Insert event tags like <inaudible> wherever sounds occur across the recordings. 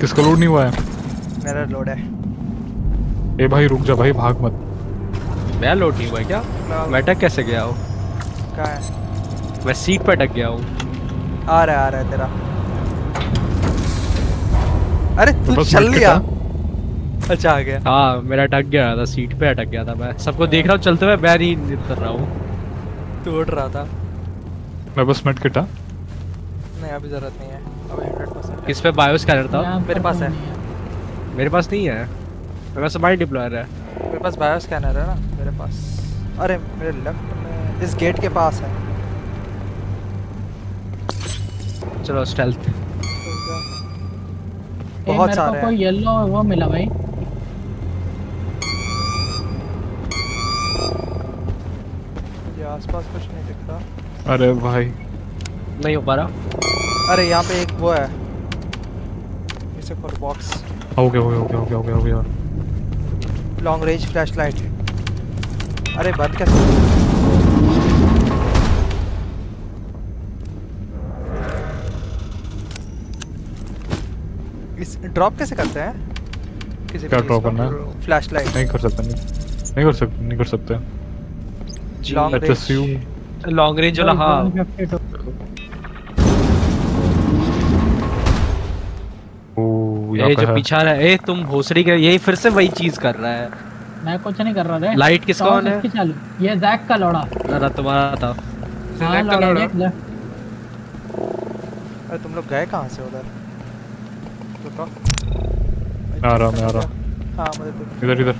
किसका लोड नहीं हुआ है? मेरा लोड है। ए भाई रुक जा भाई भाग मत। मैं लोड नहीं हुआ क्या? मैं अटक कैसे गया हूँ? कहाँ है? मैं सीट पे अटक गया हूँ। आ रहा है आ रहा है तेरा। अरे तू बस चल लिया अच्छा आ गया। हाँ मेरा अटक गया था सीट पे अटक गया था मैं। सबको देख रहा हूँ चलते हुए मैं नहीं उतर रहा हूँ। तू उड़ रहा था। मैं बस मिनट किटा नहीं अभी ज़रूरत नहीं है। अभी हंड्रेड किस पे बायो स्कैनर था? मेरे पास है। मेरे पास नहीं है। मेरे पास माइंड डिप्लॉयर है। मेरे पास बायो स्कैनर है ना मेरे पास। अरे मेरे लेफ़्ट में इस गेट के पास है। चलो स्टेल्थ बहुत सारे को कोई येलो वो मिला भाई। ये आसपास कुछ नहीं दिख रहा। अरे भाई। नहीं हो पा रहा। अरे यहाँ पे एक वो है। इसे खोल बॉक्स हो गया हो गया हो गया हो गया हो गया हो गया लॉन्ग रेंज फ्लैश लाइट अरे बंद कैसे? इस ड्रॉप कैसे करते हैं? किसी क्या इसको? करना है? फ्लैश लाइट नहीं कर सकते नहीं नहीं कर सकते नहीं कर सकते। लॉन्ग रेंज लॉन्ग रेंज वाला हाँ। ये जो पीछा रहा है ए तुम भोसड़ी के यही फिर से वही चीज़ कर रहा है। मैं कुछ नहीं कर रहा था लाइट किसका ऑन है? चालू। ये जैक का लौड़ा। ना तुम्हारा था। हाँ का लौड़ा अरे तुम लोग गए कहाँ से उधर? रुको। आ रहा मैं आ रहा हाँ। मुझे तो इधर इधर।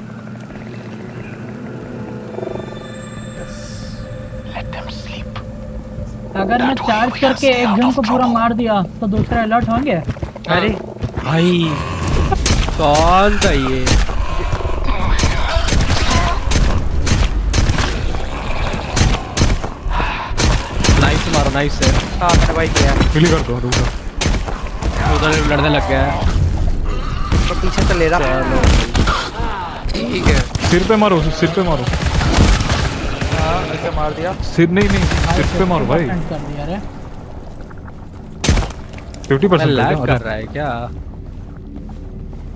अगर मैं चार्ज करके एक जन को पूरा मार दिया तो दूसरे अलर्ट होंगे? अरे भाई कौन था ये? नाइस मारो नाइस है हाँ मैंने भाई किया। है। कर दो रुक उधर लड़ने लग गया। है तो पीछे से ले रहा। ठीक है। सिर पे मारो सिर पे मारो। हाँ ऐसे मार दिया। सिर नहीं नहीं सिर पे मारो भाई। 50% कर दिया रे फिफ्टी परसेंट लैग कर रहा है क्या?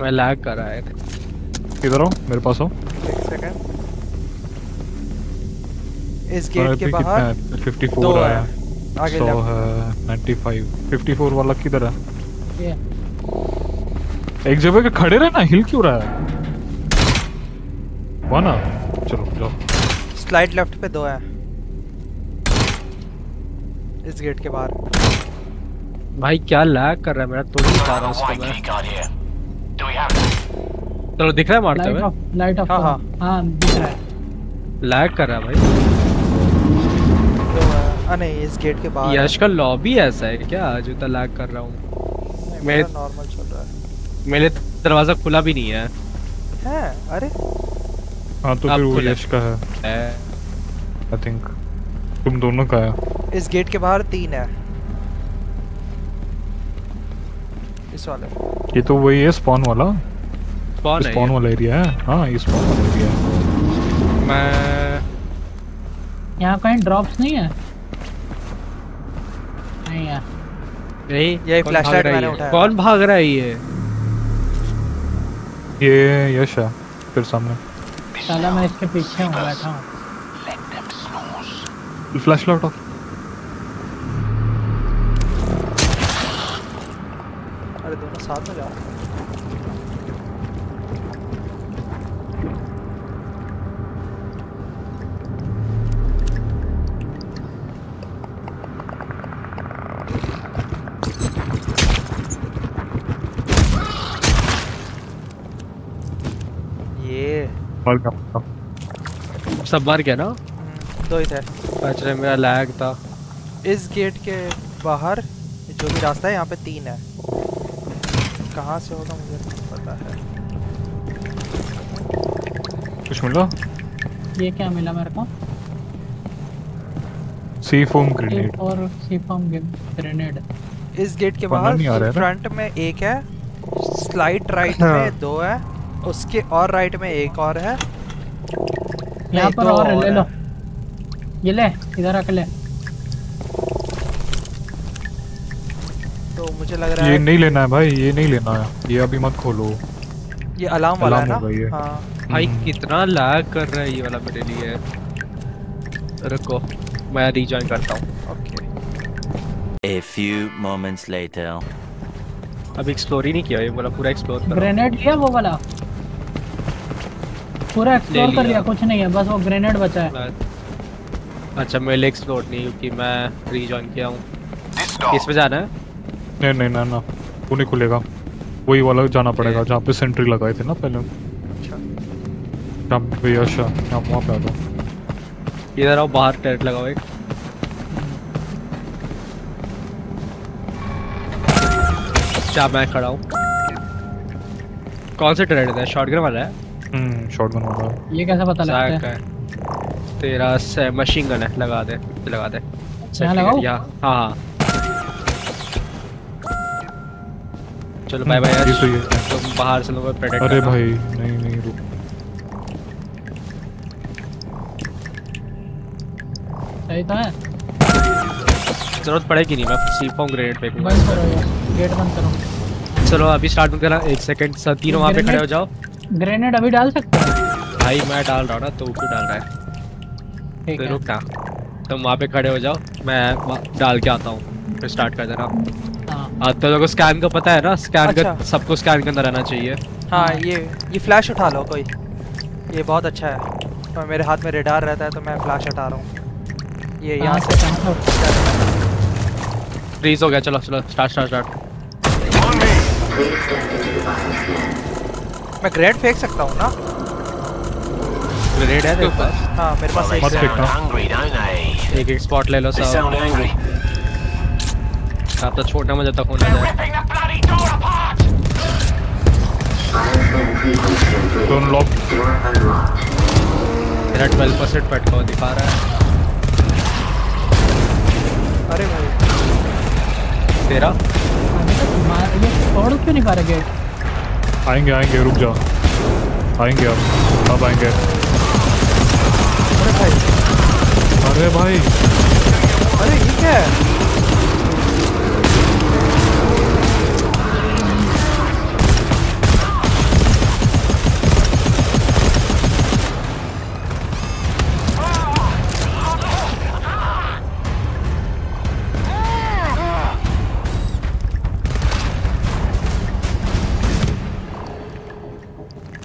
मैं लैग कर रहा है इधर आओ मेरे पास एक सेकंड इस गेट के बाहर फिफ्टी दो फोर है। आया आगे लेफ़्ट है नाइन्टी फाइव वाला किधर है? ये। एक जगह के खड़े रहे ना हिल क्यों रहा है? हुआ ना चलो जाओ। स्लाइड लेफ़्ट पे दो है। इस गेट के बाहर। भाई क्या लैग कर रहा है मेरा? तो नहीं पा रहा उसको मैं। चलो दिख रहा है मारते हुए लाइट ऑफ़ हाँ, हाँ। हाँ दिख रहा है। लैग कर रहा है भाई। आ नहीं इस गेट के बाहर यश का लॉबी ऐसा है क्या? जो इतना लैग कर रहा हूँ। मेरे- नॉर्मल चल रहा है। मेरे दरवाज़ा खुला भी नहीं है। हैं? अरे। हाँ तो फिर वो यश का है। है। आई थिंक तुम दोनों का है। इस गेट के बाहर तीन है। इस वाले ये तो वही है स्पॉन वाला। कौन है स्पॉन वाला एरिया है। हाँ ये स्पॉन वाला एरिया है। मैं यहाँ कहीं ड्रॉप्स नहीं है? नहीं है। यही यही कौन flashlight भाग रहा है मैंने ये? उठाया कौन भाग रहा है ये? ये यश है फिर सामने। साला मैं इसके पीछे हूँ बैठा हूँ। फ्लैश लाइट ऑफ़ अरे दोनों साथ में जाओ। ये। मार सब मर गया ना? हम्म, दो ही थे। अच्छा मेरा लैग था। इस गेट के बाहर जो भी रास्ता है यहाँ पे तीन है। कहाँ से होगा मुझे नहीं पता है। कुछ मिला? ये क्या मिला मेरे को? See foam grenade for see form grenade इस गेट के बाहर? फ्रंट में एक है स्लाइड राइट हाँ। में दो है उसके और राइट में एक और है। यहाँ पर और और ले लो। ये ले इधर रख ले तो मुझे लग रहा ये है। नहीं लेना है भाई ये नहीं लेना है। ये अभी मत खोलो। ये अलार्म वाला है ना? ये। हाँ। भाई। कितना लैग कर रहा है ये वाला मेरे लिए? रुको मैं रीजॉइन करता हूँ। Okay A few moments later. अभी एक्सप्लोर ही नहीं किया ये बोला पूरा एक्सप्लोर करो ग्रेनेड लिया वो वाला? पूरा एक्सप्लोर कर लिया। कुछ नहीं है बस वो ग्रेनेड बचा है। अच्छा मेरे लिए एक्सप्लोर नहीं क्योंकि मैं रीजॉइन किया हूँ। किस पे जाना है? नहीं नहीं ना ना। वो नहीं खुलेगा। वही वाला जाना पड़ेगा जहाँ पे सेंट्री लगाए थे ना पहले। अच्छा। जहाँ पे अच्छा यहाँ वहाँ पे आ जाओ। इधर आओ बाहर टेंट लगाओ एक। क्या मैं खड़ा हूँ। कौन सा ट्रेड है? शॉटगन वाला है? हम्म शॉटगन वाला है। ये कैसे पता लगता है? तेरा से मशीन गन है लगा दे लगा दे। यहाँ लगाओ? यहाँ हाँ हाँ। चलो बाय बाय ये सही है। बाहर से लोगों अरे भाई नहीं नहीं रुक। सही तो है ज़रूरत पड़ेगी नहीं मैं सीख पाऊँ ग्रेनेड फेंकूँगा बंद करो गेट बंद करो। चलो अभी स्टार्ट मत करना एक सेकंड सर तीनों वहाँ पे खड़े हो जाओ। ग्रेनेड अभी डाल सकते हैं? भाई मैं डाल रहा हूँ ना तो क्यों डाल रहा है? ठीक तो है। रुक ना। तुम वहाँ पे खड़े हो जाओ मैं डाल के आता हूँ। फिर स्टार्ट कर देना। हाँ अब तो लोगों स्कैन का पता है ना? स्कैन का अच्छा। सबको स्कैन के अंदर रहना चाहिए। हाँ ये ये फ्लैश उठा लो कोई। ये बहुत अच्छा है। तो मेरे हाथ में रेडार रहता है तो मैं फ्लैश हटा रहा हूँ। ये यहाँ से से कहाँ से फ्रीज हो गया चलो चलो स्टार्ट स्टार्ट स्टार्ट मैं ग्रेड फेंक सकता हूँ ना? ग्रेनेड है तेरे पास हाँ मेरे पास एक है। एक स्पॉट ले लो सब। Angry. तो छोटा मुझे तक होना जाए। दोनों लॉक मेरा 12 परसेंट दिखा रहा है। अरे भाई। तेरा? तोड़ क्यों नहीं पा रहे गेट आएँगे आएँगे रुक जा। आएँगे अब अब आएँगे। अरे भाई। अरे भाई। अरे ये क्या है?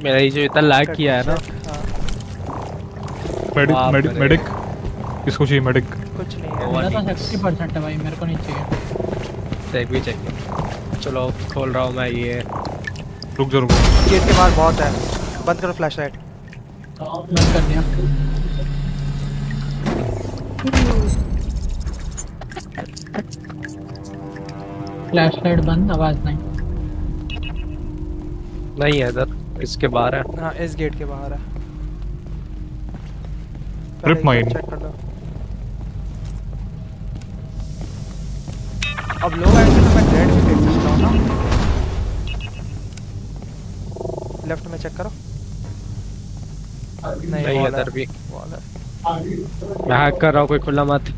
मेरा ये जो इतना लैग किया है ना। हाँ, मेडिक मेडिक मेडिक किसको चाहिए मेडिक कुछ नहीं। है मेरा तो बस। सिक्सटी परसेंट है भाई मेरे को नहीं चाहिए। चेक भी चाहिए चलो खोल रहा हूँ मैं ये। रुक जा रुक गेट के बाहर बहुत है। बंद करो फ्लैश लाइट बंद कर दिया। फ्लैश लाइट बंद आवाज़ नहीं। नहीं है इधर। इसके बाहर है? हाँ इस गेट के बाहर है। Trip mine. चेक कर लो। अब लोग आएँगे तो मैं ग्रेड भी देख सकता हूँ ना। लेफ़्ट में चेक करो। नहीं नहीं इधर भी। है। मैं हैक कर रहा हूँ कोई खुला मत।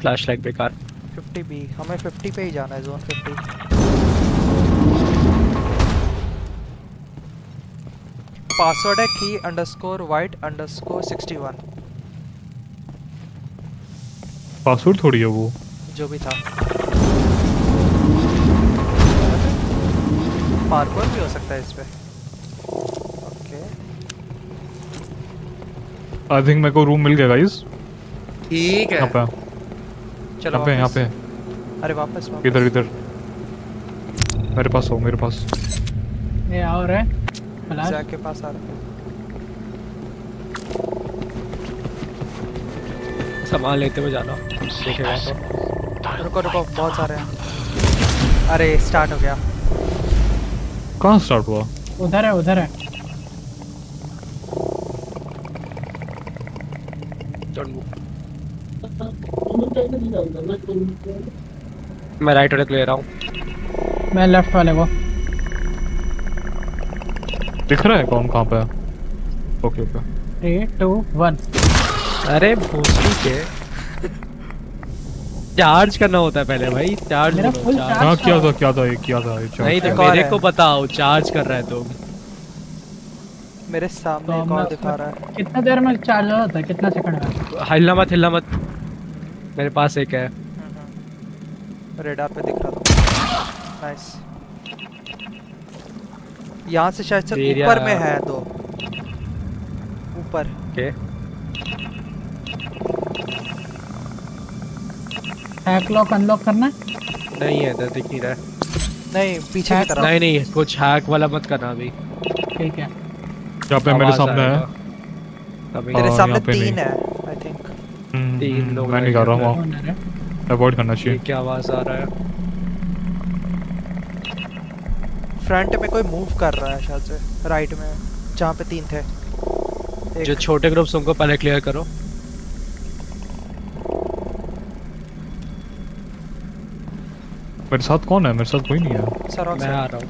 फ्लैश लाइट बेकार। 50 बी हमें 50 पे ही जाना है जोन 50 पासवर्ड है की अंडरस्कोर वाइट अंडरस्कोर 61 पासवर्ड थोड़ी है वो। जो भी था। पार्कोर भी हो सकता है इस पे। ओके आई थिंक मेरे को रूम मिल गया गाइस ठीक यहाँ पे। चलो यहाँ पे यहाँ पे। अरे वापस वापस। इधर इधर। मेरे पास हो मेरे पास। ये और है फ्लैश जैक के पास आ रहा है। सामान लेते हुए जाना देखेगा तो। रुको रुको बहुत सारे हैं। अरे स्टार्ट हो गया। कहाँ स्टार्ट हुआ? उधर है उधर है Don't move. मैं राइट वाले को ले रहा हूँ। मैं लेफ़्ट वाले को। दिख रहा है कौन कहाँ पे? है okay okay three two one अरे भोसड़ी के। चार्ज करना होता है पहले भाई चार्ज मेरा full चार्ज। हाँ किया था किया था ये किया था ये नहीं तो मेरे को बताओ चार्ज कर रहा है तुम मेरे तो सामने एक और दिखा रहा है। कितना देर में चार्ज हो जाता है? कितना सेकंड में? हिलना मत हिलना मत। मेरे पास एक है। रेडार पे दिख रहा था। नाइस यहाँ से शायद से ऊपर में है दो। ऊपर। ओके। हैक लॉक अनलॉक करना? नहीं है इधर दिख नहीं रहा है। नहीं पीछे की तरफ़। नहीं नहीं कुछ हैक वाला मत करना अभी। ठीक है। यहाँ पे मेरे सामने है। तेरे हाँ, सामने तीन है। हम्म, तीन हम्म, लोग मैं नहीं कर रहा हूँ है? अवॉइड करना चाहिए। क्या आवाज़ आ रहा है? फ्रंट में कोई मूव कर रहा है शायद से। राइट में जहाँ पे तीन थे। जो छोटे ग्रुप्स उनको पहले क्लियर करो। मेरे साथ कौन है? मेरे साथ कोई नहीं है। सर मैं आ रहा हूँ।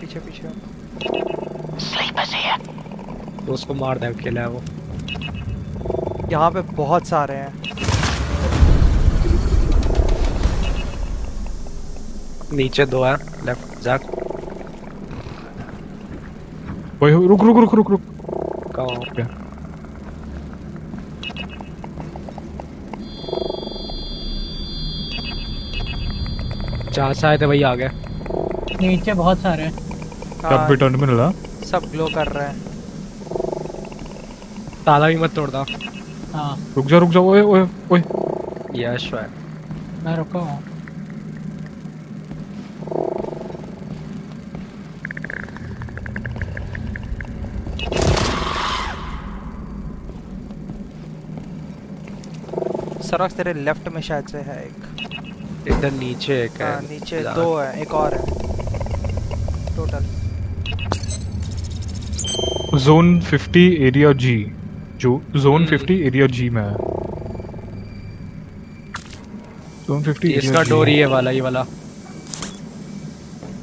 पीछे पीछे। तो उसको मार दे अकेला है वो। यहाँ पे बहुत सारे हैं। नीचे दो है लेफ़्ट जैक वही रुक रुक रुक रुक रुक। कहाँ ओके जहाँ से आए थे वही आ गए नीचे बहुत सारे हैं। कब हाँ, भी टर्न में मिला। सब ग्लो कर रहे हैं। ताला भी मत तोड़ना हाँ। रुक जा रुक जा ओए ओए ओए। यश है मैं रुका हूँ। सरक्स तेरे लेफ़्ट में शायद से है एक। इधर नीचे एक है। हाँ, नीचे दो है एक और है। टोटल जोन 50 एरिया जी जो जोन हम्म। 50 एरिया जी में है। जोन 50 इसका डोर ये वाला ये वाला।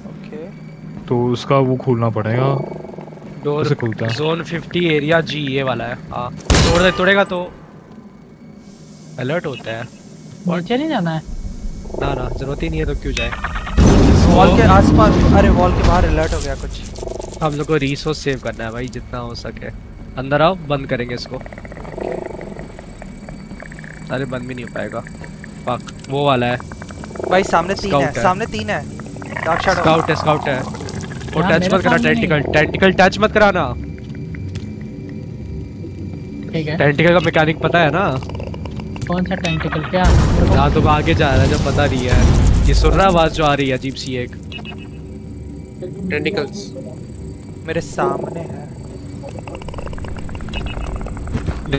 ओके तो उसका वो खोलना पड़ेगा। डोर कैसे खुलता है? जोन 50 एरिया जी ये वाला है। हाँ। तोड़ दे तोड़ेगा तो अलर्ट होता है। नीचे नहीं जाना है? ना ना ज़रूरत ही नहीं है तो क्यों जाए? वॉल के आसपास अरे वॉल के बाहर अलर्ट हो गया कुछ। हम लोग को रिसोर्स सेव करना है भाई जितना हो सके। अंदर आओ बंद करेंगे इसको। अरे बंद भी नहीं हो पाएगा। फक वो वाला है। भाई सामने तीन है है। सामने तीन है। डार्क शैडो स्काउट है स्काउट है। वो हाँ, टच मत करा टेंटिकल टेंटिकल टच मत कराना। ठीक है। टेंटिकल का मैकेनिक पता है ना? कौन सा टेंटिकल क्या? यहाँ तुम आगे जा रहा है जब पता नहीं है। ये सुन रहा आवाज़ जो आ रही है अजीब सी एक। टेंटिकल्स मेरे सामने है।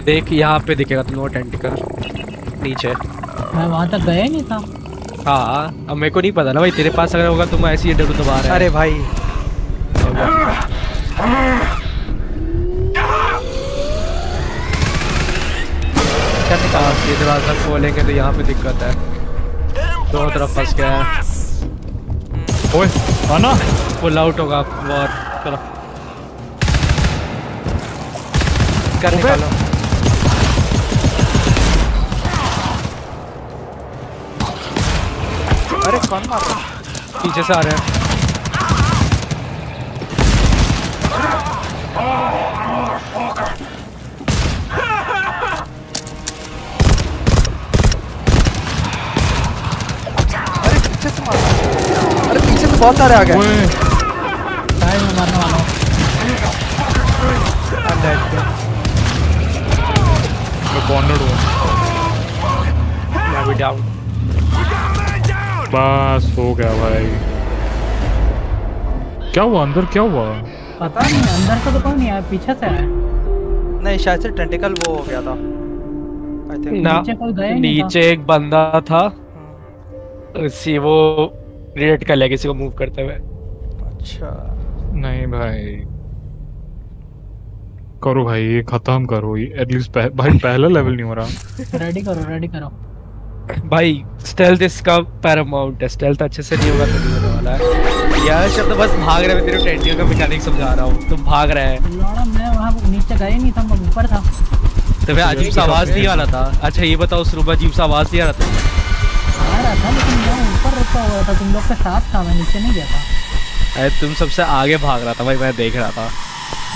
देख यहाँ पे दिखेगा तुम टेंटिकल नीचे। मैं वहाँ तक गया नहीं था। हाँ अब मेरे को नहीं पता ना भाई तेरे पास अगर होगा तुम ऐसी डब्ल्यू दबा रहे अरे भाई। ये दरवाज़ा खोलेंगे तो यहाँ पे दिक्कत है। दोनों तरफ़ फंस गया है। ओए आना। फुल आउट होगा वॉर चलो। कर निकालो। कौन मार रहा है? पीछे से आ रहे हैं। अरे पीछे से मार अरे पीछे से बहुत सारे आ गए। बस हो गया भाई। क्या हुआ? अंदर क्या हुआ? पता नहीं अंदर से तो कोई नहीं आया पीछे से आया। नहीं शायद से टेंटिकल वो हो गया था। आई थिंक ना नीचे कोई गया नहीं नीचे एक बंदा था। उसी वो रिलेट कर लिया किसी को मूव करते हुए। अच्छा। नहीं भाई। करो भाई ये खत्म करो। ये एटलीस्ट पह, भाई पहला लेवल नहीं हो रहा। रेडी करो रेडी करो। भाई स्टेल्थ इसका पैरामाउंट है। स्टेल्थ अच्छे से नहीं होगा तो नहीं होने वाला है। यार शब्द बस भाग रहे मैं तेरे टेंटियो का मैकेनिक समझा रहा हूँ। तुम भाग रहे हैं। लौड़ा मैं वहाँ नीचे गया ही नहीं था मैं ऊपर था। तो फिर अजीब सा आवाज़ नहीं आ रहा था? अच्छा ये बताओ उस अजीब सा आवाज़ नहीं आ रहा था? आ रहा था लेकिन मैं ऊपर रुका हुआ था। तुम लोग के साथ था मैं नीचे नहीं गया था। अरे तुम सबसे आगे भाग रहा था भाई मैं देख रहा था।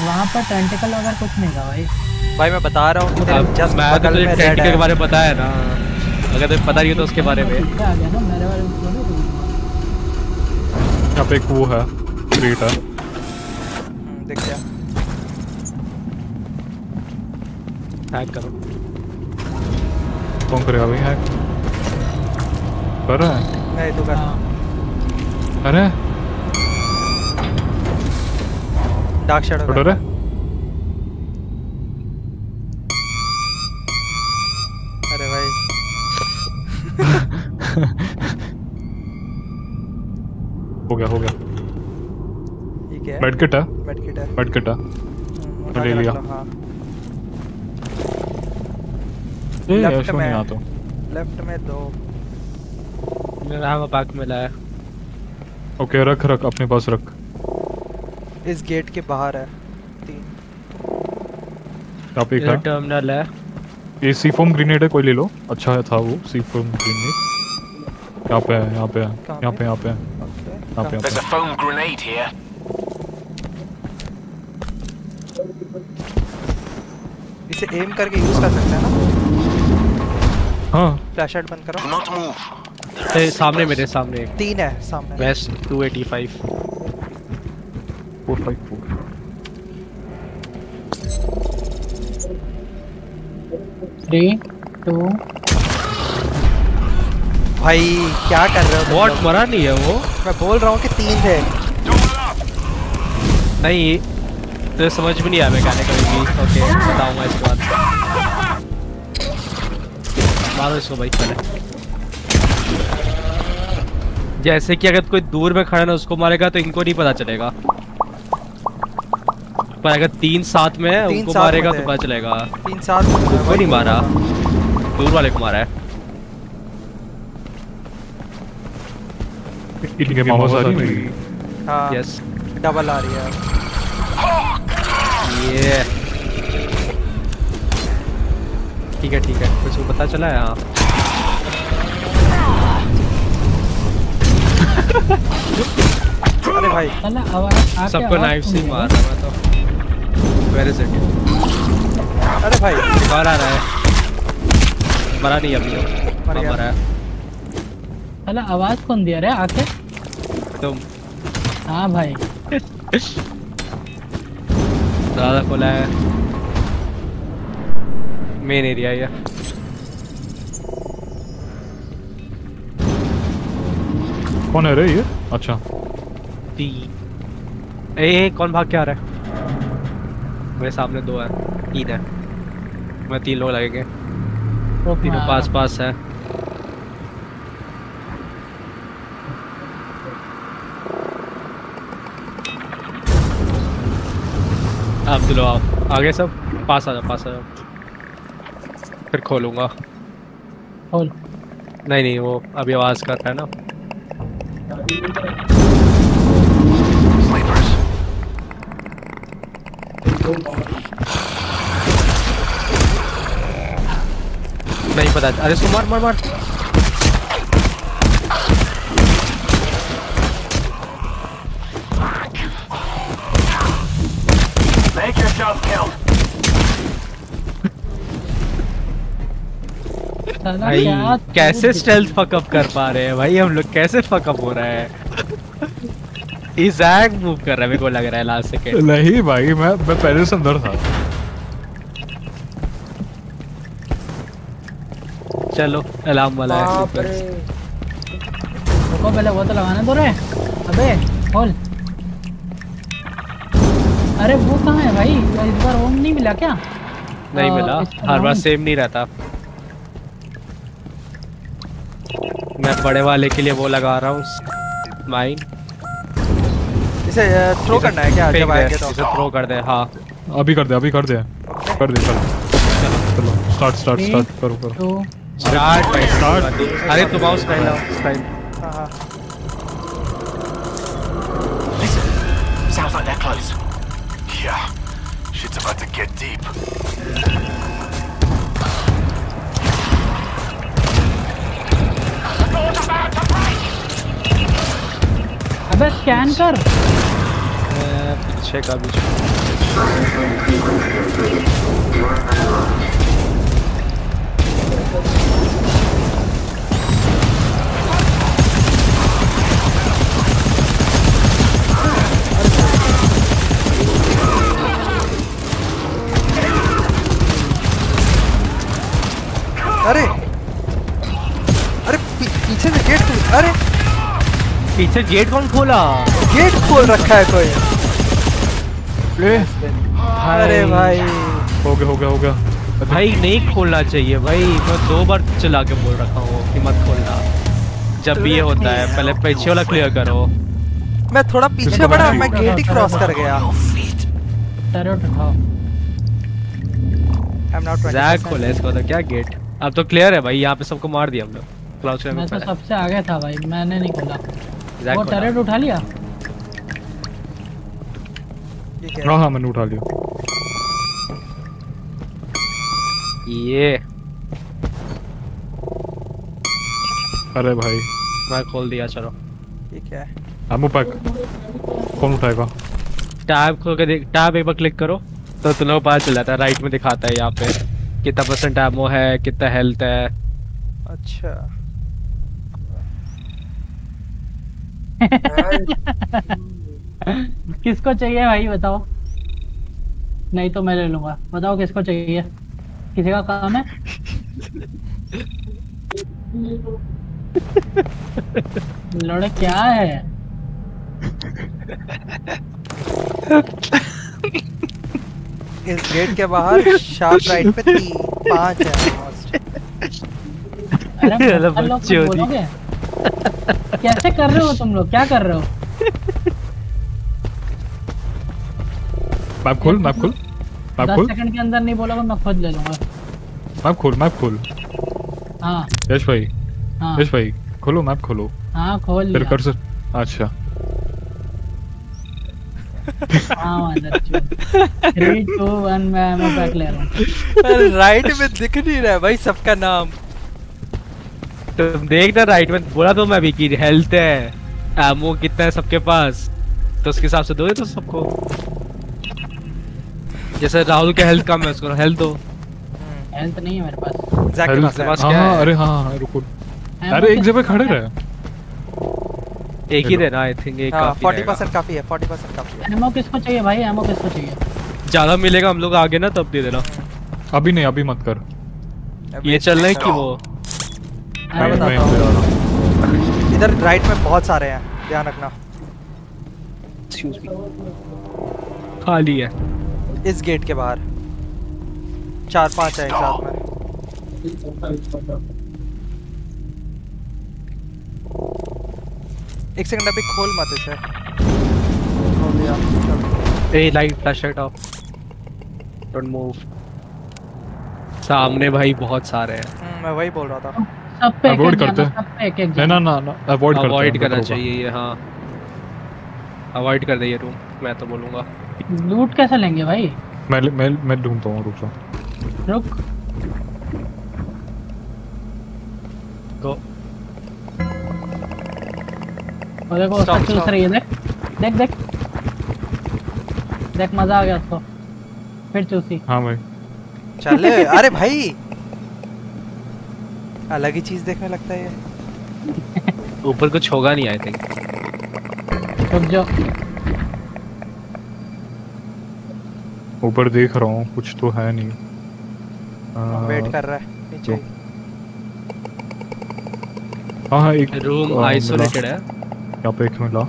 वहाँ पर टेंटिकल वगैरह कुछ नहीं था भाई। भाई मैं बता रहा हूँ जस्ट मैं तो टेंटिकल के बारे में है ना। अगर तुम्हें पता नहीं हो तो उसके बारे में। यहाँ पे एक वो है क्रेट है। हम्म, दिख गया हैक करो। कौन करेगा भाई हैक कर रहा है? नहीं तो कर। हाँ अरे! डार्क शैडो छोड़ रे अरे हो गया हो गया। ये क्या है। मेडकिट है? मेडकिट है। मेडकिट है। हम्म, ले रख लिया। हाँ। ए Left में नहीं। आता लेफ़्ट में दो। मेरा हवा पैक मिला है ओके रख रख अपने पास रख। इस गेट के बाहर है। तीन। यहाँ पे एक है। टर्मिनल है। ये सी फोम ग्रेनेड है कोई ले लो। अच्छा है था वो सी फोम ग्रेनेड यहाँ पे है यहाँ पे है यहाँ पे? पे? यहाँ पे है। ओके। यहाँ पे There's a यहाँ foam grenade here. इसे एम करके यूज़ कर सकते हैं ना? पे हाँ फ्लैश बंद करो। Do not move. ए, सामने मेरे सामने। तीन है सामने। West 285 four five four three two भाई क्या कर रहे हो वॉट मरा नहीं है वो। मैं बोल रहा हूँ कि तीन थे। नहीं तो समझ भी नहीं आया मैकेनिक कभी ओके बताऊँगा इसके बाद मारो इसको भाई पहले। जैसे कि अगर कोई दूर में खड़ा ना उसको मारेगा तो इनको नहीं पता चलेगा। पर अगर तीन साथ में है उनको साथ मारेगा तो पता चलेगा। तीन में कोई नहीं मारा। दूर वाले को मारा है। इनके मामा सारी मेरी हाँ। यस डबल आ रही है। ये ठीक है ठीक है। कुछ पता चला है? हाँ। <laughs> अरे भाई सबको नाइफ से मार रहा मैं तो वेयर इज़ इट अरे भाई। बाहर आ रहा है। मरा नहीं अभी तो। मर हाँ। मरा है। चला आवाज़ कौन दिया रे आके? तुम। हाँ भाई। ज़्यादा खोला है। मेन एरिया ये। कौन है रे ये? अच्छा। ती। ए, ए कौन भाग के आ रहा है? मेरे सामने दो है। तीन है। मैं तीन लोग लगेंगे। तीनों पास पास है। आप दिलो आप आगे सब? पास आ जाओ पास आ जाओ। फिर खोलूँगा। खोल। नहीं नहीं वो अभी आवाज़ कर रहा है ना। नहीं पता। अरे इसको मार मार मार। भाई कैसे स्टेल्थ फकअप कर पा रहे हैं भाई? हम लोग कैसे फकअप हो रहा है? <laughs> इजैक मूव कर रहा है मेरे को लग रहा है लास्ट सेकंड नहीं भाई मैं मैं पहले से अंदर था। चलो अलार्म वाला है बाप रे। sequence। रुको पहले वो तो लगाने दो रे अबे खोल। अरे वो कहाँ है भाई? इस बार ओम नहीं मिला क्या? नहीं मिला। हर बार सेम नहीं रहता। मैं बड़े वाले के लिए वो लगा रहा हूँ। माइन इसे थ्रो करना है क्या? जब आएँगे तो। इसे थ्रो कर दे हाँ। अभी कर दे अभी कर दे। कर दे चलो। चलो स्टार्ट स्टार्ट स्टार्ट करो करो। स्टार्ट भाई स्टार्ट अरे तुम आओ स्टाइल आओ स्टाइल हाँ हाँ close. Yeah. Shit's about to get deep. अबे स्कैन कर। पीछे का भी अरे अरे! अरे! पीछे गेट कौन खोला? गेट खोल रखा है कोई। अरे भाई। हो गया हो गया हो गया। भाई नहीं खोलना चाहिए भाई। मैं दो बार चला के बोल रखा हूँ कि मत खोलना। जब भी ये होता है पहले पीछे वाला क्लियर करो। मैं थोड़ा पीछे बढ़ा मैं गेट ही क्रॉस कर गया। जैक खोला इसको तो क्या गेट अब तो क्लियर है भाई यहाँ पे सबको मार दिया हम लोग क्लाउड मैं तो सबसे आगे था भाई मैंने नहीं खोला। वो। टैरेट उठा लिया? हाँ? हाँ मैंने उठा लिया। ये। अरे भाई। मैं खोल दिया चलो। ये क्या है? एमो पैक कौन उठाएगा? टैब खोल के देख टैब एक बार क्लिक करो। तो तुम लोग को पता चल जाता है राइट में दिखाता है यहाँ पे। कितना परसेंट एमो है कितना हेल्थ है। अच्छा। <laughs> किसको चाहिए भाई बताओ? नहीं तो मैं ले लूँगा। बताओ किसको चाहिए? किसी का काम है? <laughs> लड़े क्या है? इस गेट के बाहर शार्प राइट पे तीन पाँच है। अरे <laughs> बच्चे कैसे कर रहे हो तुम लोग? क्या कर रहे हो? मैप खोल मैप खोल मैप खोल। सेकंड के अंदर नहीं बोलोगे मैं खुद ले लूँगा। मैप खोल मैप खोल। हाँ। यश भाई हाँ। यश भाई खोलो मैप खोलो। हाँ खोल फिर कर सक अच्छा। हाँ थ्री मैं मैं ले रहा हूँ। राइट में दिख नहीं रहा है भाई सबका नाम। तुम देख ना राइट में बोला तो मैं भी कि हेल्थ है। एमो कितना है सबके पास? तो उसके हिसाब से दो तो सबको। जैसे राहुल का हेल्थ कम है उसको हेल्थ दो। हेल्थ नहीं है मेरे पास। जैक के पास है। क्या हाँ है? अरे हाँ हाँ रुको। अरे एक जगह खड़े रहे एक ही देना आई थिंक एक काफ़ी फोर्टी रहेगा। परसेंट काफ़ी है फोर्टी परसेंट काफ़ी है। एमओ किसको चाहिए भाई? एमओ किसको चाहिए? ज़्यादा मिलेगा हम लोग आगे ना तब दे देना। अभी नहीं अभी मत कर। ये चल रहा है कि वो मैं बताता हूँ। इधर राइट में बहुत सारे हैं ध्यान रखना। खाली है। इस गेट के बाहर। चार पाँच है एक साथ में। एक सेकंड अभी खोल मत इसे। खोल दिया ए light flashlight off don't move सामने भाई बहुत सारे हैं। हम्म, मैं वही बोल रहा था। सब पे एक करते हैं। सब ना ना ना अवॉइड करते अवॉइड करना चाहिए ये हाँ। अवॉइड कर दे ये रूम मैं तो बोलूँगा। लूट कैसे लेंगे भाई? मैं मैं मैं ढूंढता हूँ रुक जाओ रुक। गो और देखो उसका Stop, चूस रही है देख देख देख। देख मज़ा आ गया उसको। फिर चूसी। हाँ भाई। चले अरे भाई अलग ही चीज़ देखने लगता है ये। <laughs> ऊपर कुछ होगा नहीं आई थिंक रुक जाओ। ऊपर देख रहा हूँ कुछ तो है नहीं। आ, वेट कर रहा है नीचे। हाँ हाँ एक रूम आइसोलेटेड है। यहाँ पे एक मिला।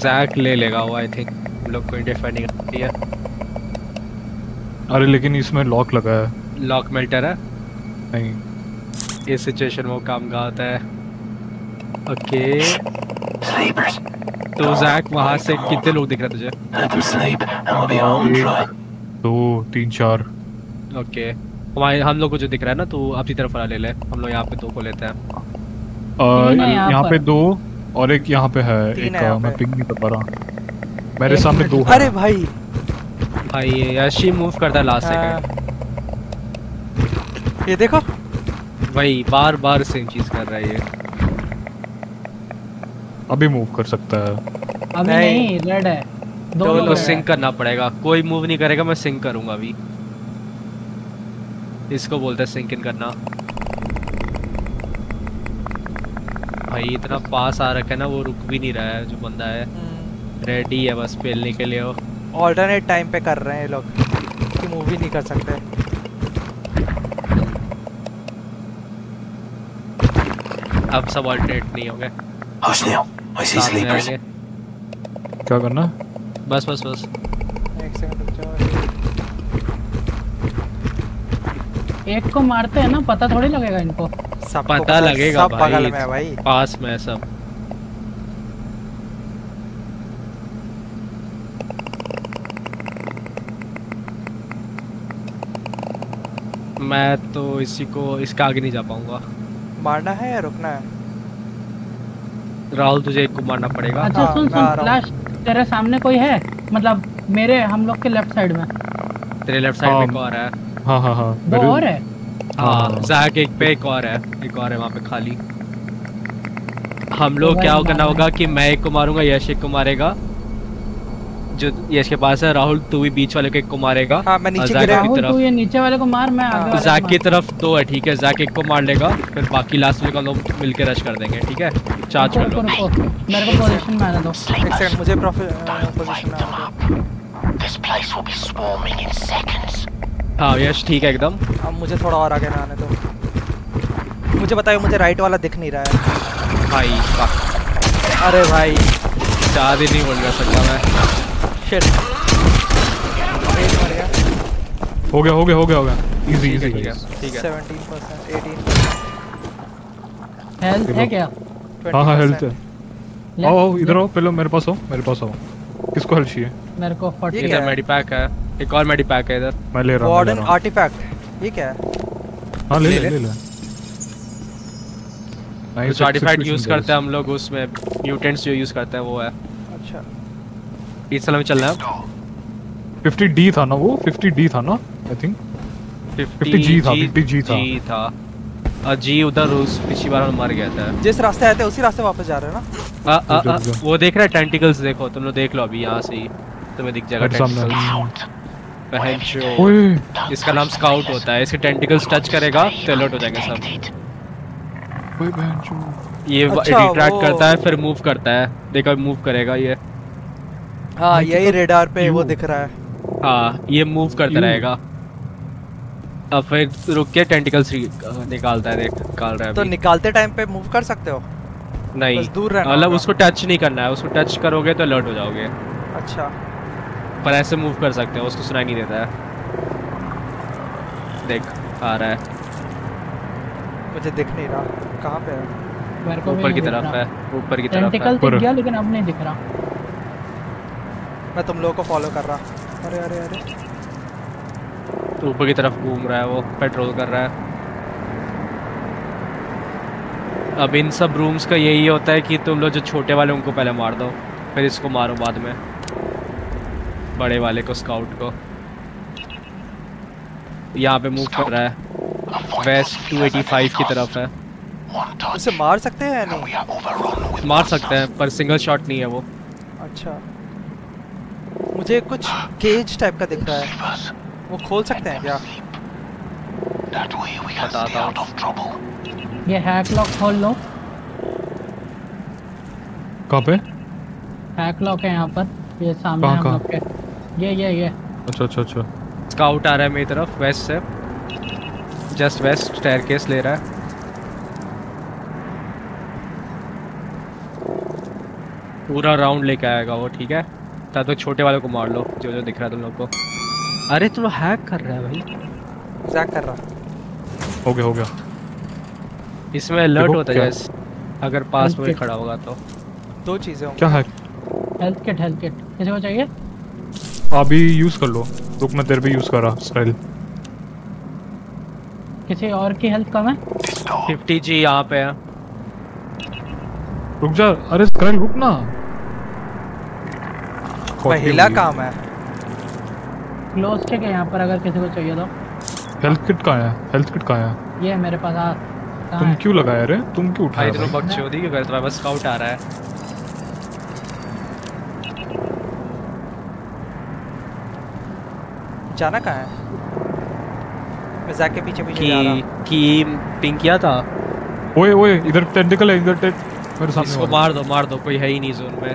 जैक ले लेगा वो आई थिंक लोग को डिफाइनिंग करती है अरे लेकिन इसमें लॉक लगा है। लॉक मेल्टर है। नहीं। इस सिचुएशन में वो काम का आता है? Okay Sleepers. तो जैक वहाँ से कितने लोग दिख रहे तुझे? Let them sleep, and we'll be home. दो तीन चार। ओके हमारे हम लोग को जो दिख रहा है ना तू अपनी तरफ़ वाला ले ले। हम लोग यहाँ पे दो को लेते हैं। यहाँ पे दो और एक यहाँ पे है एक है आ, मैं पिंग नहीं कर पा रहा। मेरे सामने दो है। अरे भाई। भाई ये यशी मूव करता है लास्ट हाँ। सेकंड ये देखो। भाई बार बार सेम चीज़ कर रहा है ये। अभी मूव कर सकता है। अभी नहीं। नहीं रेड है। दो दो लोग तो सिंक करना पड़ेगा। कोई मूव नहीं करेगा मैं सिंक करूँगा अभी। इसको बोलते हैं सिंक इन करना। भाई इतना पास आ रखा है ना वो रुक भी नहीं रहा है जो बंदा है। रेडी है बस पेलने के लिए। वो ऑल्टरनेट टाइम पे कर रहे हैं ये लोग। कि मूवी नहीं कर सकते। अब सब ऑल्टरनेट नहीं होंगे। Hush, Neil. I see sleepers. क्या करना? बस बस बस। एक सेकंड रुक जाओ एक को मारते हैं ना पता थोड़ी लगेगा इनको। सबको पता लगेगा सब भाई। में भाई। पास में सब। मैं तो इसी को इसका आगे नहीं जा पाऊँगा। मारना है या रुकना है? राहुल तुझे एक को मारना पड़ेगा। अच्छा हाँ, सुन सुन रहा हूँ। फ्लैश तेरे सामने कोई है? मतलब मेरे हम लोग के लेफ़्ट साइड में। तेरे लेफ़्ट साइड में हाँ, एक और है? हाँ हाँ हाँ वो और है। हाँ हाँ। जैक एक पे एक और है। एक और है वहाँ पे खाली। हम लोग क्या करना होगा कि मैं एक को मारूँगा यश एक को मारेगा। जो यश के पास है राहुल तू भी बीच वाले को एक को मारेगा। हाँ मैं नीचे जैक गिरा की राहुल तरफ़। तू ये नीचे वाले को मार मैं आगे हाँ। वाले जैक की तरफ़ दो है ठीक है जैक एक को मार लेगा फिर बाकी लास्ट वाले को लोग मिलके रश कर देंगे ठीक है? चार्ज कर लो। रुको रुको मेरे को पोजीशन में आने दो। एक सेकंड मुझे पोजीशन Light them में up. This place will be swarming in seconds. हाँ यश ठीक है एकदम। अब मुझे थोड़ा और आगे ना आने दो। मुझे बताओ मुझे राइट वाला दिख नहीं रहा है। भाई अरे भाई। चार दिन नहीं बोल सकता मैं। शिट हो गया हो गया हो गया हो गया। इजी इजी ठीक है ठीक है। 17% 18% हेल्थ है क्या? हाँ हाँ हेल्थ है। आओ आओ इधर आओ पहले मेरे पास आओ मेरे पास आओ। किसको हेल्थ चाहिए? मेरे को 40 इधर क्या? मेडिपैक है। एक और मेडिपैक है इधर। मैं ले रहा हूँ वार्डन आर्टिफैक्ट ये क्या है। हाँ। ले ले ले ले। ले आर्टिफैक्ट यूज़ करते हैं हम लोग उसमें म्यूटेंट्स जो यूज़ करते हैं वो है। अच्छा। इस समय चल रहा है 50 डी था ना वो? 50 डी था ना आई थिंक 50 G था, 50 G था। G था। और जी उधर उस पिछली बार मर गया था। जिस रास्ते आए थे उसी रास्ते वापस जा रहे हैं ना? आ, आ, आ, वो देख रहा है टेंटिकल्स देखो तुम लोग देख लो अभी यहाँ से ही। तुम्हें दिख जाएगा टेंटिकल्स इसका नाम स्काउट होता है इसके टेंटिकल्स टच करेगा तो अलर्ट हो जाएँगे सब। ये अच्छा, रिट्रैक्ट करता है फिर मूव करता है। देखो मूव करेगा ये। हाँ यही रेडार पे वो दिख रहा है। हाँ ये मूव करता रहेगा। अब फिर रुक के टेंटिकल्स निकालता है देख निकाल रहा है तो निकालते टाइम पे मूव कर सकते हो? नहीं बस दूर रहना मतलब उसको टच नहीं करना है उसको टच करोगे तो अलर्ट हो जाओगे। अच्छा। पर ऐसे मूव कर सकते हो उसको सुनाई नहीं देता है। देख आ रहा है। मुझे दिख नहीं रहा। कहाँ पे है? ऊपर की तरफ़ है ऊपर की तरफ़ टेंटिकल है दिख गया लेकिन अब नहीं दिख रहा। मैं तुम लोगों को फॉलो कर रहा। अरे अरे अरे। तो ऊपर की तरफ़ घूम रहा है वो पेट्रोल कर रहा है। अब इन सब रूम्स का यही होता है कि तुम लोग जो छोटे वाले उनको पहले मार दो फिर इसको मारो बाद में। बड़े वाले को स्काउट को। यहाँ पे मूव कर रहा है। वेस्ट 285 की तरफ़ है। उसे मार सकते हैं नहीं? मार सकते हैं पर सिंगल शॉट नहीं है वो। अच्छा। मुझे कुछ केज टाइप का दिख रहा है। वो खोल सकते हैं क्या? बताता हूँ। ये हैक लॉक खोल लो। कहाँ पे? हैक लॉक है यहाँ पर। ये सामने हम लोग के। ये ये ये। अच्छा अच्छा अच्छा। स्काउट आ रहा है मेरी तरफ़ वेस्ट से। जस्ट वेस्ट स्टेयरकेस ले रहा है। पूरा राउंड लेके आएगा वो ठीक है? तब तक छोटे वाले को मार लो जो जो दिख रहा है तुम लोग को। अरे तुम हैक कर रहा है भाई। जैक कर रहा। हो गया हो गया। इसमें अलर्ट होता है क्या- अगर पास में खड़ा होगा तो। दो चीज़ें होंगी। क्या है हेल्थ किट हेल्थ किट किसी को चाहिए? अभी यूज़ कर लो। रुक मैं तेरे पे यूज़ कर रहा स्टाइल किसी और की हेल्थ कम है? 50 जी यहाँ पे है। रुक जा। अरे स्क्रैल रुक ना। महिला काम है। क्लोज चेक है यहाँ पर अगर किसी को चाहिए तो। हेल्थ किट कहाँ है? हेल्थ किट कहाँ है? ये है मेरे पास आ तुम क्यों लगाया रे? तुम क्यों उठाया इतना भाई? बकचोदी क्यों करता है बस स्काउट आ रहा है। जाना कहाँ है? मैं जैक के पीछे पीछे जा रहा की हूँ। की पिंग किया था? ओए ओए इधर टेंटिकल है इधर टेंट मेरे सामने इसको मार दो मार दो कोई है ही नहीं जोन में।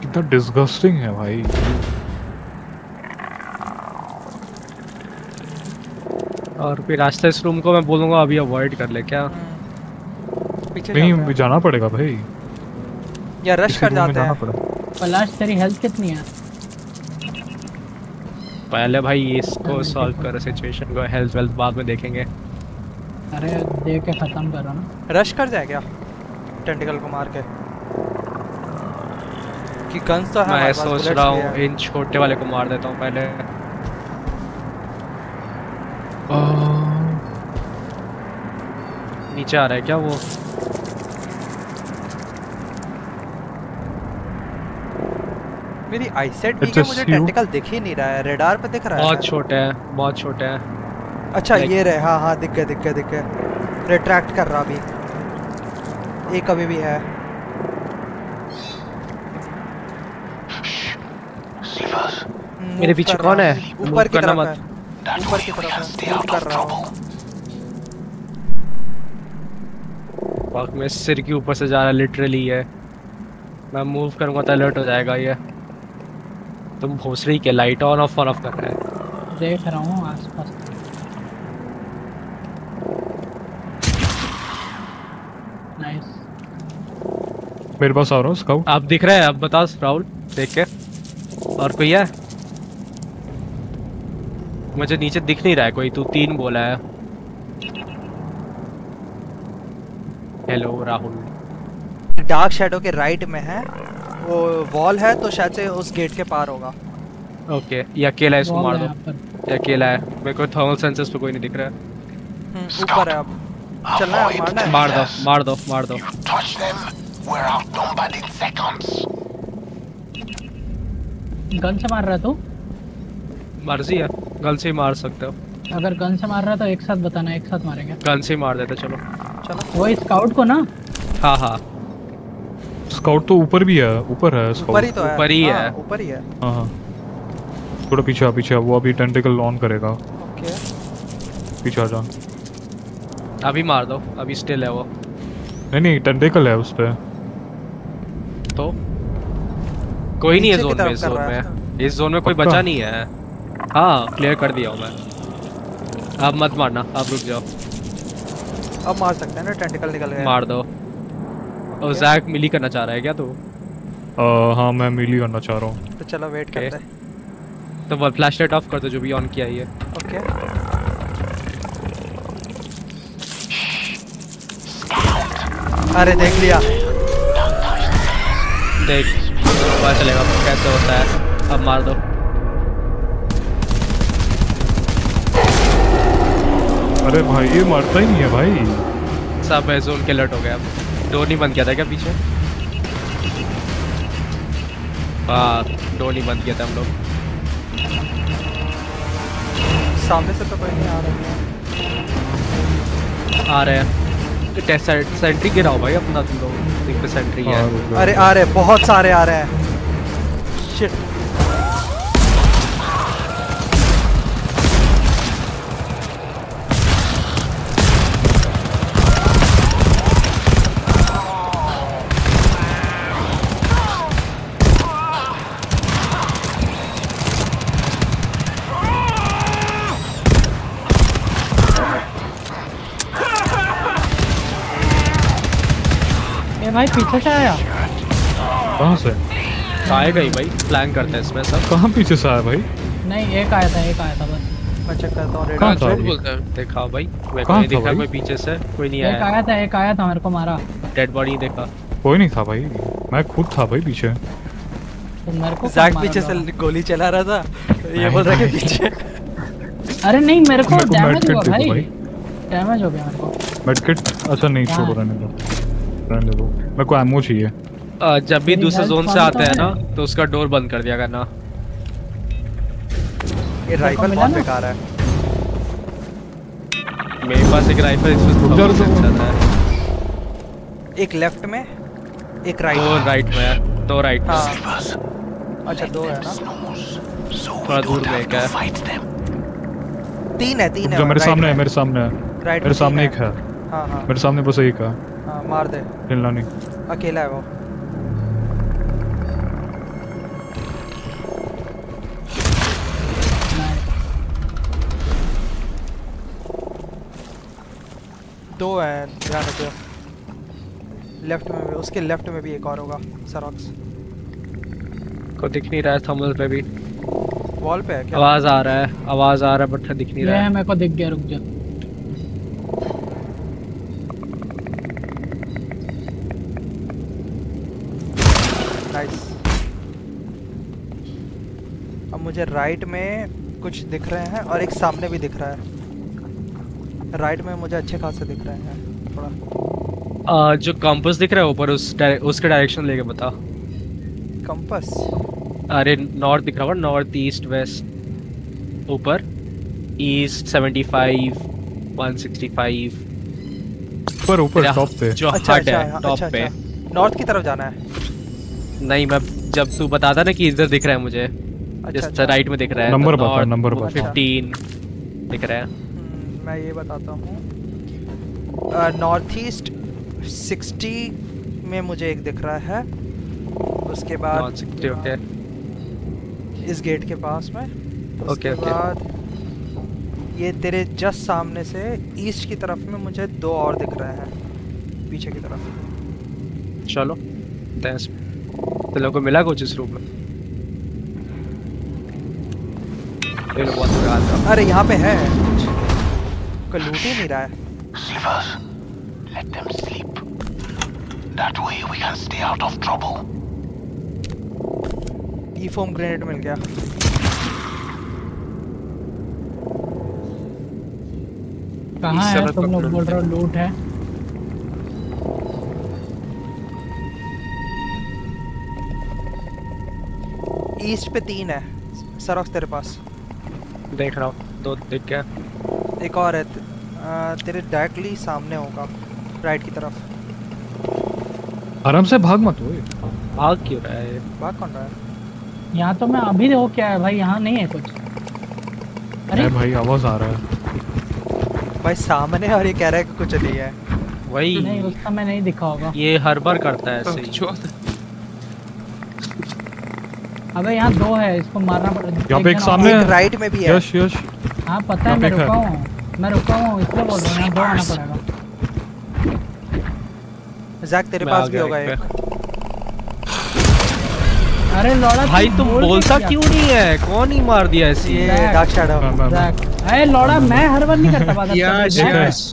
कितना डिस्गस्टिंग है भाई। और फिर रास्ते इस रूम को मैं बोलूँगा अभी अवॉइड कर ले क्या? हम्म। नहीं जाना पड़ेगा भाई। या रश कर जाते हैं। पलाश तेरी हेल्थ कितनी है? पहले भाई इसको सॉल्व करो सिचुएशन को हेल्थ वेल्थ बाद में देखेंगे। अरे देख के खत्म करो ना। रश कर जाए क्या? टेंटिकल को मार के। कि गन्स तो है मैं सोच रहा हूँ इन छोटे वाले को मार देता हूँ पहले। नीचे आ रहा है क्या वो? मेरी आईसेट भी It's है मुझे टेंटिकल दिख ही नहीं रहा है रेडार पे दिख रहा है। बहुत छोटे हैं बहुत छोटे हैं। अच्छा ये रहे हाँ हाँ दिख गए दिख गए दिख गए रिट्रैक्ट कर रहा अभी। एक अभी भी है। मेरे पीछे कौन है? ऊपर की तरफ़ है। ऊपर की तरफ़ है। कर रहा हूँ. बाक में सिर के ऊपर से जा रहा है लिटरली है। मैं मूव करूँगा तो अलर्ट हो जाएगा ये। तुम भोसड़ी के light on off on off कर रहे हैं। देख रहा हूँ आसपास। नाइस मेरे पास आ रहा हूँ स्काउट आप दिख रहे हैं अब बताओ राहुल देख के। और कोई है? मुझे नीचे दिख नहीं रहा है कोई तू तीन बोला है। हेलो राहुल डार्क शैडो के राइट में है। वो वॉल है तो शायद से उस गेट के पार होगा। ओके ये अकेला है इसको मार दो। ये अकेला है। मेरे को थर्मल सेंसर्स पे कोई नहीं दिख रहा है। हम्म, ऊपर है अब। चलना है मारना है। मार दो मार दो मार दो। You touch them, we're outnumbered in seconds. Gun से मार रहा तू? मर्ज़ी है गन से ही मार सकते हो। अगर गन से मार रहा तो एक साथ बताना एक साथ मारेंगे। गन से ही मार देते चलो। चलो। वो स्काउट को ना? हाँ हाँ। स्काउट तो ऊपर भी है ऊपर है ऊपर ही तो है। ऊपर ही हाँ, है। ऊपर ही है। हाँ हाँ। थोड़ा पीछे आ पीछे वो अभी टेंटिकल ऑन करेगा। ओके। पीछे आ जा। अभी मार दो अभी स्टिल है वो। नहीं नहीं टेंटिकल है उस पे। तो? कोई नहीं है जोन में इस जोन में। इस जोन में कोई बचा नहीं है। हाँ क्लियर कर दिया हूँ मैं। अब मत मारना अब रुक जाओ। अब मार सकते हैं ना टेंटिकल निकल गए मार दो। और जैक मिली करना चाह रहा है क्या तू? आ, हाँ मैं मिली करना चाह रहा हूँ। तो चलो वेट Okay. करते हैं। तो वो फ्लैश लाइट ऑफ़ कर दो जो भी ऑन किया ही है ओके अरे देख लिया। देख पता चलेगा कैसे होता है। अब मार दो। अरे भाई ये मरता ही नहीं है भाई। सब जोन के अलर्ट हो गया अब। डोर नहीं बंद किया था क्या पीछे? हाँ डोर नहीं बंद किया था हम लोग। सामने से तो कोई नहीं आ रहे। हैं आ रहे हैं। टेस्ट सेंट्री गिराओ भाई अपना तुम लोग। सेंट्री है। हाँ, रुक जा। अरे आ रहे बहुत सारे आ रहे हैं। भाई पीछे से आया। कहाँ से? आएगा ही भाई प्लान करते हैं इसमें सब। कहाँ पीछे से आया भाई? नहीं एक आया था एक आया था बस। मैं चेक करता हूँ कहाँ रेडियो था? झूठ बोलता है। देखा भाई मैं कहाँ कोई देखा भाई? कोई पीछे से कोई नहीं एक आया। आया था एक आया था मेरे को मारा। डेड बॉडी देखा। कोई नहीं था भाई मैं खुद था भाई पीछे। तो मेरे को जैक पीछे से गोली चला रहा था ये बोल रहा है पीछे। अरे नहीं मेरे को डैमेज हुआ भाई। डैमेज हो गया मेरे को। मेडकिट अच्छा नहीं छोड़ो रहने दो। मेरे को एमओ चाहिए। जब भी दूसरे जोन से आते तो हैं। ना तो उसका डोर बंद कर दिया करना। ये राइफल बहुत बेकार है? मेरे पास एक राइफल इसमें रुक है। एक लेफ़्ट में एक दो राइट राइट में दो राइट में। हाँ। अच्छा दो है ना? थोड़ा दूर में एक है। तीन है तीन है जो मेरे सामने है मेरे सामने है। राइट मेरे सामने एक है। हाँ हाँ। मेरे सामने बस एक हाँ। मार दे। हिलना नहीं। अकेला है वो। दो हैं ध्यान रखियो। लेफ़्ट में भी उसके लेफ़्ट में भी एक और होगा सरोक्स को दिख नहीं रहा है थर्मल पे भी। वॉल पे है क्या? आवाज़ आ रहा है आवाज़ आ रहा है बट दिख नहीं रहा है। है मेरे को दिख गया रुक जा। नाइस अब मुझे राइट में कुछ दिख रहे हैं और एक सामने भी दिख रहा है। राइट में मुझे अच्छे खासे दिख रहे हैं थोड़ा। अ, जो कंपास दिख रहा है ऊपर उस डायरे- उसके डायरेक्शन लेके बता कंपस अरे नॉर्थ दिख रहा होगा नॉर्थ ईस्ट वेस्ट ऊपर ईस्ट 75 165 ऊपर ऊपर टॉप पे। जो अच्छा हट अच्छा है हाँ, टॉप अच्छा पे। अच्छा। नॉर्थ की तरफ़ जाना है। नहीं मैं जब तू बताता ना कि इधर दिख रहा है मुझे अच्छा अच्छा। राइट में दिख रहा है नंबर तो बता, नंबर बता। 15 दिख रहा है। हम्म, मैं ये बताता हूँ। नॉर्थ ईस्ट सिक्सटी में मुझे एक दिख रहा है। उसके बाद ओके इस गेट के पास में। Okay, okay. बाद ये तेरे जस्ट सामने से ईस्ट की तरफ़ में मुझे दो और दिख रहे हैं पीछे की तरफ़। चलो थैंक्स तो लोगों को मिला कुछ इस रूम में ये लो बहुत बुरा था अरे यहाँ पे है कुछ लूट ही नहीं रहा है. Let them sleep. That way we can stay out of trouble. ई फोम ग्रेनेड मिल गया कहाँ है? तुम लोग बोल रहे हो लूट है। ईस्ट पे तीन है सरक्स तेरे पास। देख रहा हूँ दो दिख गया। एक और है तेरे डायरेक्टली सामने होगा राइट की तरफ़। आराम से भाग मत ओए। भाग क्यों रहा है? भाग कौन रहा है? यहाँ तो मैं अभी हो क्या है भाई यहाँ नहीं है कुछ। अरे। भाई आवाज़ आ रहा है। भाई सामने और ये कह रहा है कि कुछ नहीं है। वही। नहीं उस समय नहीं दिखा होगा। ये हर बार करता है ऐसे ही। अबे यहाँ दो है इसको मारना पड़ेगा यहाँ पे एक सामने एक राइट में भी है। यश यश। हाँ पता है मैं रुका हूँ। मैं रुका हूँ इसलिए बोल रहा हूँ यहाँ दो आना पड़ेगा। जैक तेरे पास भी होगा एक अरे लौड़ा भाई तुम बोलता क्यों? नहीं है? कौन ही मार दिया ऐसे? ये डार्क शैडो अरे लौड़ा मैं हर बार नहीं करता बात यश यश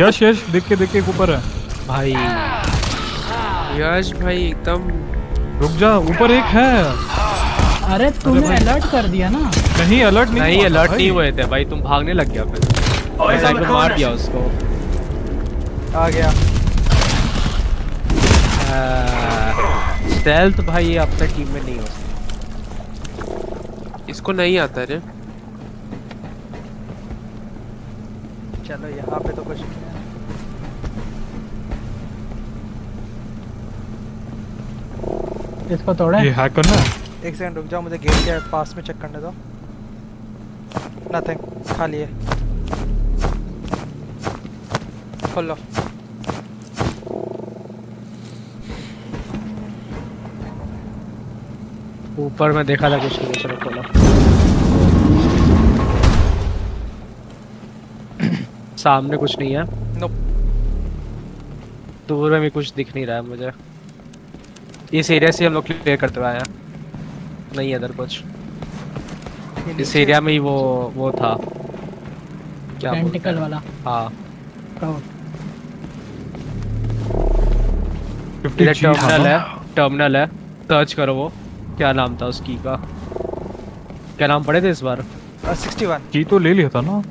यश यश देख के देख के ऊपर है। भाई। यश भाई एकदम रुक जा ऊपर एक है। अरे तूने अलर्ट कर दिया ना। नहीं अलर्ट नहीं नहीं अलर्ट नहीं हुए थे भाई तुम भागने लग गया फिर। मार दिया उसको। आ गया। स्टेल्थ भाई ये अब टीम में नहीं हो सकता। इसको नहीं आता रे। चलो यहाँ पे तो कुछ नहीं है इसको तोड़े। ये हैक करना है? एक सेकंड रुक जाओ मुझे गेट के पास में चेक करने दो। नथिंग खाली है। खोल लो। ऊपर में देखा था कुछ नहीं चलो खोलो। सामने कुछ नहीं है। नो दूर में भी कुछ दिख नहीं रहा है मुझे। इस एरिया से हम लोग क्लियर करते हुए आए हैं। नहीं है इधर कुछ। इस एरिया में ही वो वो था। क्या टेंटिकल वाला। हाँ। क्राउड 50 इधर जी था टर्मिनल है टर्मिनल है। सर्च करो वो क्या नाम था उसकी का? क्या नाम पड़े थे इस बार? अ, 61 की तो ले लिया था ना।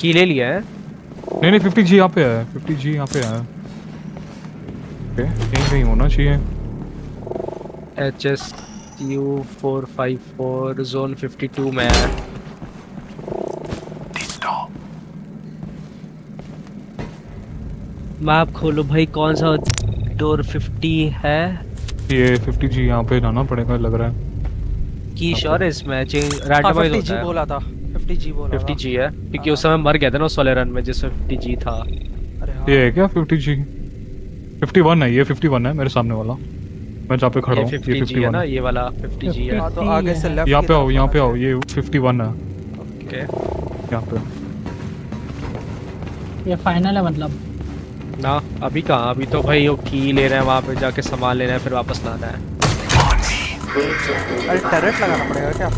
की ले लिया है? नहीं नहीं 50 जी यहाँ पे है 50 जी यहाँ पे है। ओके कहीं कहीं होना चाहिए। H S U four five four zone fifty two में है मैप खोलो भाई कौन सा डोर 50 है? ये 50 जी यहाँ पे लाना पड़ेगा लग रहा है। की श्योर है इसमें? चेंज हाँ रैंडमाइज 50 होता जी है। बोला था। 50 जी बोला 50 था। जी है? क्योंकि उस समय मर गया था ना उस वाले रन में जिसमें 50 जी था। अरे हाँ। ये है क्या 50 जी 51 है ये 51 है मेरे सामने वाला। मैं जहाँ पे खड़ा ये हूँ 50 ये जी है। ना ये वाला 50 जी है। हाँ तो आगे से लेफ़्ट यहाँ पे आओ यहाँ पे आओ ये 51 है। ओके यहाँ पे। ये फाइनल है मतलब। ना अभी कहाँ? अभी तो भाई वो की ले रहे हैं वहाँ पे जाके सामान ले रहे हैं फिर वापस लाना है। अरे टैरेट लगाना पड़ेगा क्या?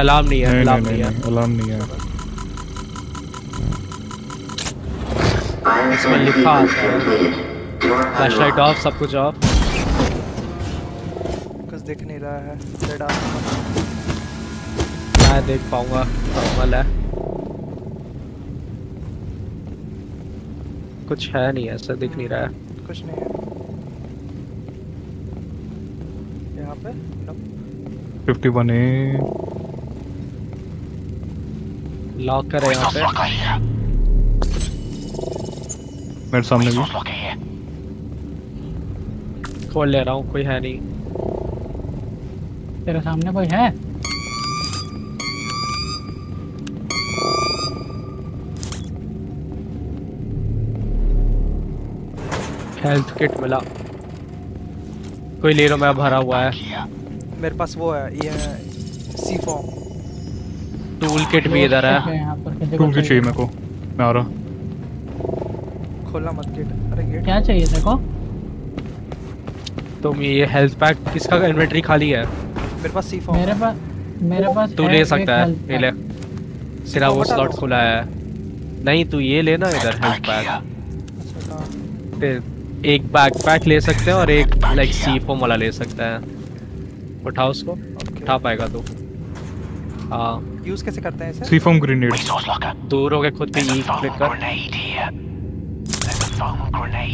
अलार्म नहीं है अलार्म नहीं है। अलार्म नहीं है। इसमें लिखा आता है। फ्लैश लाइट ऑफ़ सब कुछ ऑफ़ दिख नहीं रहा है मैं देख पाऊँगा नॉर्मल है। कुछ है नहीं ऐसा दिख नहीं रहा है। कुछ नहीं है। यहाँ पे? No. 51 है लॉक करे यहाँ पे। मेरे सामने भी. खोल ले रहा हूँ कोई है नहीं। तेरे सामने कोई है? हेल्थ किट मिला। कोई ले लो मैं भरा हुआ है। मेरे पास वो है ये सी फॉर्म टूल किट भी इधर है। को टूल की चाहिए। मेरे को। मैं आ रहा खोलना मत गेट अरे गेट क्या चाहिए देखो तुम ये हेल्थ पैक किसका? इन्वेंटरी खाली है। मेरे पास सी फॉर्म मेरे पास मेरे पास तू ले सकता है ये ले। तेरा वो स्लॉट खुला है। नहीं तू ये लेना इधर हेल्थ. अच्छा। ते- एक बैक पैक ले सकते हैं और एक लाइक सी फोम वाला ले सकते हैं। उठा उसको। उठा पाएगा तू। हाँ। यूज़ कैसे करते हैं इसे? सी फॉर्म ग्रेनेड दूर हो गए खुद a ई क्लिक कर। grenade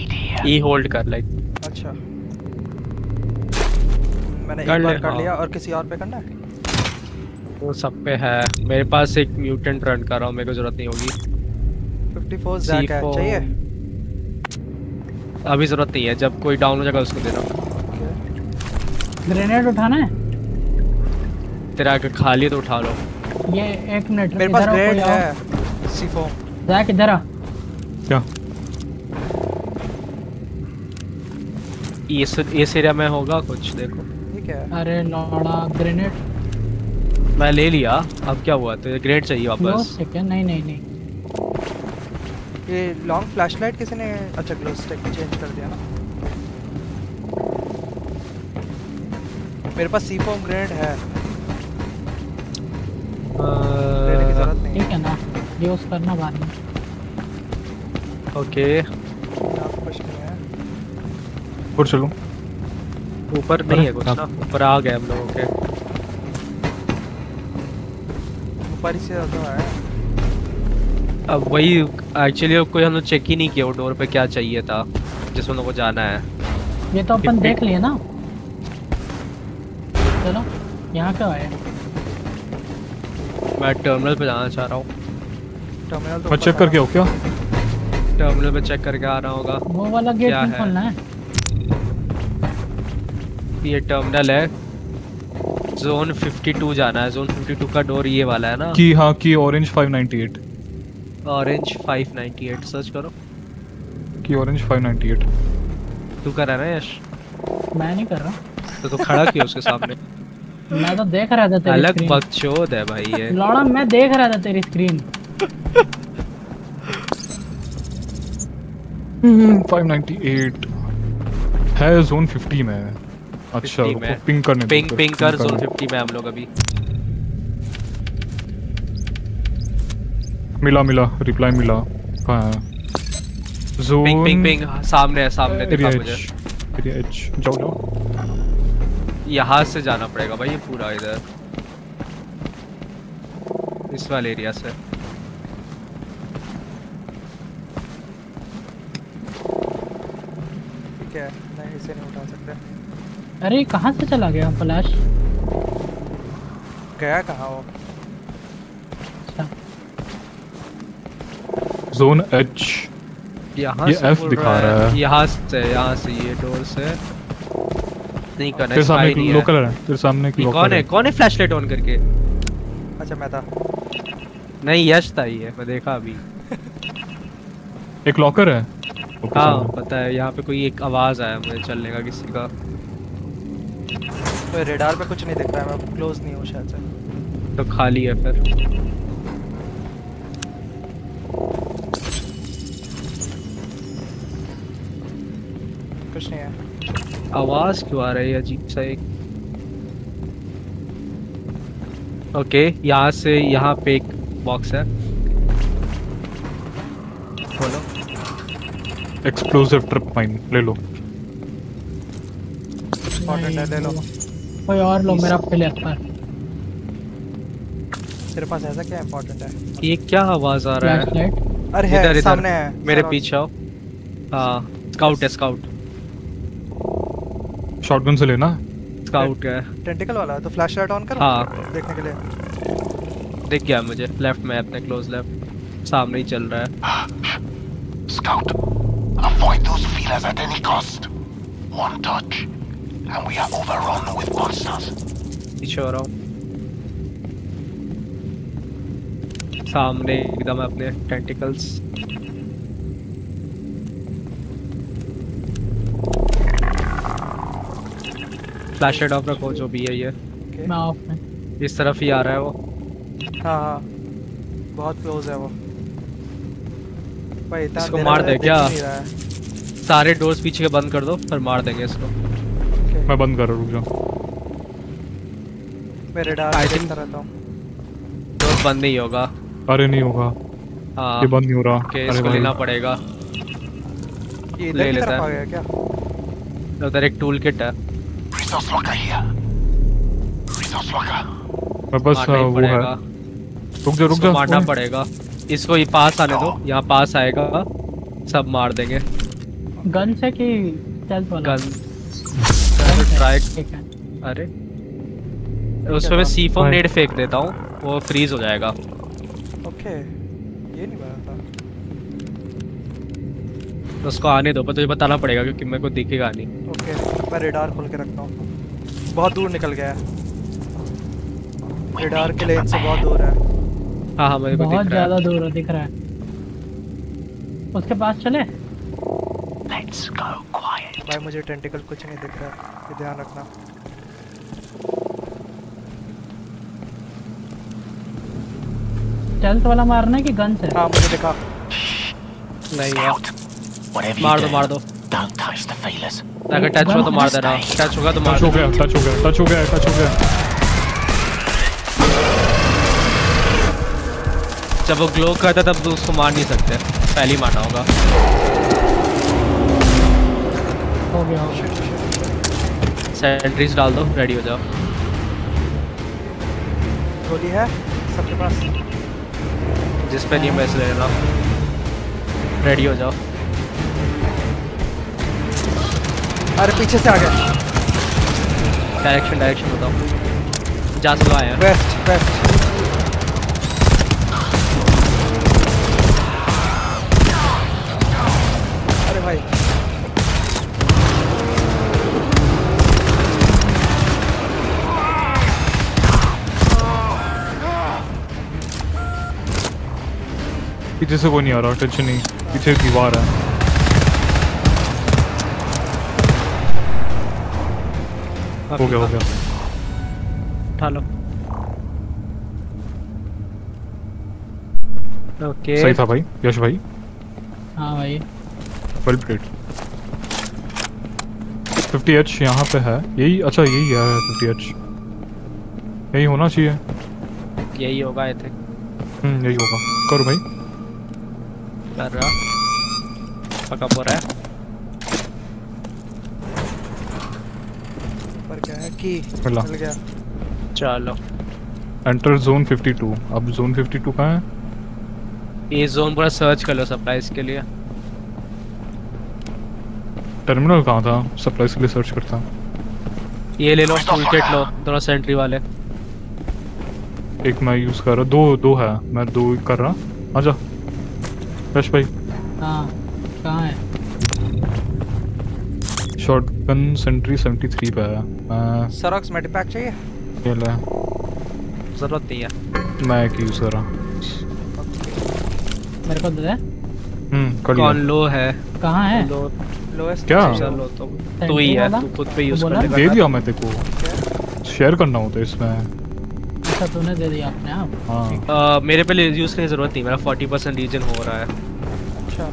here. ई होल्ड कर लाइक अच्छा। मैंने कर एक बार कर हाँ। लिया और किसी और पे करना है? वो सब पे है। मेरे पास एक म्यूटेंट रन कर रहा हूँ मेरे को ज़रूरत नहीं होगी। 54 जैक है चाहिए? अभी ज़रूरत नहीं है जब कोई डाउन हो जाएगा उसको देना। ओके ग्रेनेड उठाना है? तेरा अगर खाली तो उठा लो। ये एक मिनट मेरे पास आओ। है सी फॉर्म जैक इधर आ। क्या? इस इस एरिया में होगा कुछ देखो। है अरे लौड़ा ग्रेनेड। मैं ले लिया। अब क्या हुआ? तो ग्रेड चाहिए वापस। सेकंड नहीं नहीं नहीं। ये लॉन्ग फ्लैशलाइट किसी ने अच्छा ग्लो स्टिक चेंज कर दिया ना। मेरे पास सी फॉर्म ग्रेड है। लेने की ज़रूरत नहीं ठीक है ना। यूज़ करना बाद में ओके यहाँ पे कुछ नहीं है। और चलो। ऊपर नहीं है कुछ ना ऊपर आ गए हम लोगों के। ऊपर से ज़्यादा है। अब वही एक्चुअली कोई हम लोग चेक ही नहीं किया वो डोर पे क्या चाहिए था जिसमें लोगों को जाना है। ये तो अपन देख लिए ना। चलो यहाँ क्यों आए? मैं टर्मिनल पे जाना चाह रहा हूँ। टर्मिनल तो चेक करके आओ क्या? टर्मिनल पे चेक करके आ रहा होगा। वो वाला गेट नहीं खोलना है? ये टर्मिनल है। जोन 52 जाना है। जोन 52 का डोर ये वाला है ना? की हाँ की ऑरेंज 598 ऑरेंज 598 सर्च करो। की ऑरेंज 598 तू कर रहा है ना यश? मैं नहीं कर रहा। तो तू खड़ा क्यों उसके सामने। <laughs> मैं तो देख रहा था तेरी अलग बकचोद है भाई ये। लौड़ा मैं देख रहा था तेरी स्क्रीन 598 है जोन 50 में। है अच्छा 50 में। पिंग करने पिंग पिंग कर जोन 50 में हम लोग अभी। मिला मिला रिप्लाई मिला। कहाँ है। जोन पिंग पिंग पिंग सामने है सामने दिखा मुझे। एरिया एच जाओ जाओ। यहाँ से जाना पड़ेगा भाई ये पूरा इधर। इस वाले एरिया से। ठीक है नहीं इसे नहीं उठा सकते। अरे कहाँ से चला गया फ्लैश गया कहाँ वो? अच्छा। जोन एच यहाँ ये से F दिखा रहा है। यहाँ से यहाँ से ये डोर से। नहीं करना तेरे सामने नहीं लोकल है। तेरे सामने ये लोकल कौन है। कौन है फ्लैशलाइट ऑन करके? अच्छा मैं था। नहीं यश था ये मैं देखा अभी। एक लॉकर है? हाँ पता है यहाँ पे कोई एक आवाज़ आया मुझे चलने का किसी का। तो रेडार पे कुछ नहीं दिख रहा है मैं क्लोज नहीं हूँ शायद से। तो खाली है फिर। कुछ नहीं है। आवाज़ क्यों आ रही है? अजीब सा एक। ओके यहाँ से यहाँ पे एक बॉक्स है। खोलो एक्सप्लोसिव ट्रिप माइन ले लो। इंपॉर्टेंट है ले लो। कोई और लो मेरा फिल पर तेरे पास ऐसा क्या इंपॉर्टेंट है? ये क्या आवाज़ आ रहा है? अरे इधर है इधर सामने है। मेरे पीछे आओ। हाँ स्काउट है स्काउट शॉटगन से लेना? स्काउट है। टेंटिकल वाला तो फ्लैश लाइट ऑन करो। हाँ। देखने के लिए। दिख गया मुझे लेफ़्ट में अपने क्लोज लेफ़्ट सामने ही चल रहा है। Scout, avoid those feelers at any cost. One touch, and we are overrun with monsters. पीछे हो रहा हूँ सामने एकदम अपने टेंटिकल्स फ्लैश ऑफ़ रखो जो भी है ये। ओके मैं ऑफ़ में। इस तरफ़ ही आ रहा है वो। हाँ हाँ। बहुत क्लोज है वो। भाई इसको मार दे क्या? सारे डोर्स पीछे के बंद कर दो फिर मार देंगे इसको। मैं बंद कर रहा रुक जाओ। मैं रेडार I पे think- देखता रहता हूँ। डोर बंद नहीं होगा। अरे नहीं होगा। हाँ। ये बंद नहीं हो रहा। अरे इसको लेना पड़ेगा। ये ले लेता है। आ गया क्या? उधर एक टूल किट है। Resource locker here. Resource locker. मैं बस वो है। रुक जा रुक इसको जा मारना पड़ेगा। इसको ये पास आने दो। यहाँ पास आएगा। सब मार देंगे। गन से कि स्टेल्थ वाला? गन ट्राई अरे। उसमें मैं सी फोम भाई। नेट फेंक देता हूँ वो फ्रीज हो जाएगा। ओके ये नहीं बना था। तो उसको आने दो पर तुझे बताना पड़ेगा क्योंकि मेरे को दिखेगा नहीं। ओके मैं रेडार खोल के रखता हूँ। बहुत दूर निकल गया। है रेडार के लेन से बहुत दूर है। हाँ हाँ मेरे को बहुत दिख रहा ज़्यादा दूर है, दिख रहा है। उसके पास चले। Let's go quiet. भाई मुझे टेंटिकल कुछ नहीं दिख रहा। है ये ध्यान रखना। स्टेल्थ वाला मारना है कि गन से हाँ मुझे दिखा। नहीं whatever मार दो मार दो। don't touch the feelers. अगर टच हो तो मार देना। टच होगा तो मार टच हो गया टच हो गया टच हो गया टच हो गया। जब वो ग्लो करता है तब तो उसको मार नहीं सकते। पहले ही मारना होगा। हो गया। सेंट्रीज डाल दो रेडी हो जाओ। गोली है सबके पास। जिस पे नहीं मैच लेना रेडी हो जाओ। अरे पीछे से आ गया डायरेक्शन डायरेक्शन बताओ। जहाँ से हैं। वेस्ट वेस्ट पीछे से कोई नहीं आ रहा टेंशन नहीं। पीछे दीवार है। हो गया हो गया। उठा लो। ओके। सही था भाई यश भाई। हाँ भाई। प्लेड फिफ्टी एच यहाँ पे है। यही अच्छा यही है फिफ्टी एच यही होना चाहिए। यही होगा आई थिंक हम्म यही होगा। करो भाई। कर रहा पका हो रहा है पर क्या है की मिला। मिल गया चलो एंटर जोन 52 अब जोन 52 कहाँ है? ये जोन पूरा सर्च कर लो सप्लाईज के लिए. टर्मिनल कहाँ था? सप्लाईज के लिए सर्च करता ये ले लो टूल किट लो दोनों सेंट्री वाले. एक मैं यूज़ कर रहा दो दो है. मैं दो कर रहा आजा. यश भाई हाँ कहाँ है? शॉटगन सेंट्री 73 पे है। मैं सरॉक्स मेडिपैक चाहिए? ये ले। ज़रूरत नहीं है। मैं एक यूज़ कर रहा मेरे को दे दे। हम्म कर कौन लो है? कहाँ है? लो लोएस्ट क्या? चलो तो। तू ही है तू खुद पे यूज़ कर? दे दिया मैं तेरे को। शेयर करना होता है इसमें। अच्छा तूने दे दिया अपने आप। हाँ। अ, मेरे पे यूज़ करने की ज़रूरत नहीं मेरा 40% रीजन हो रहा है। अच्छा।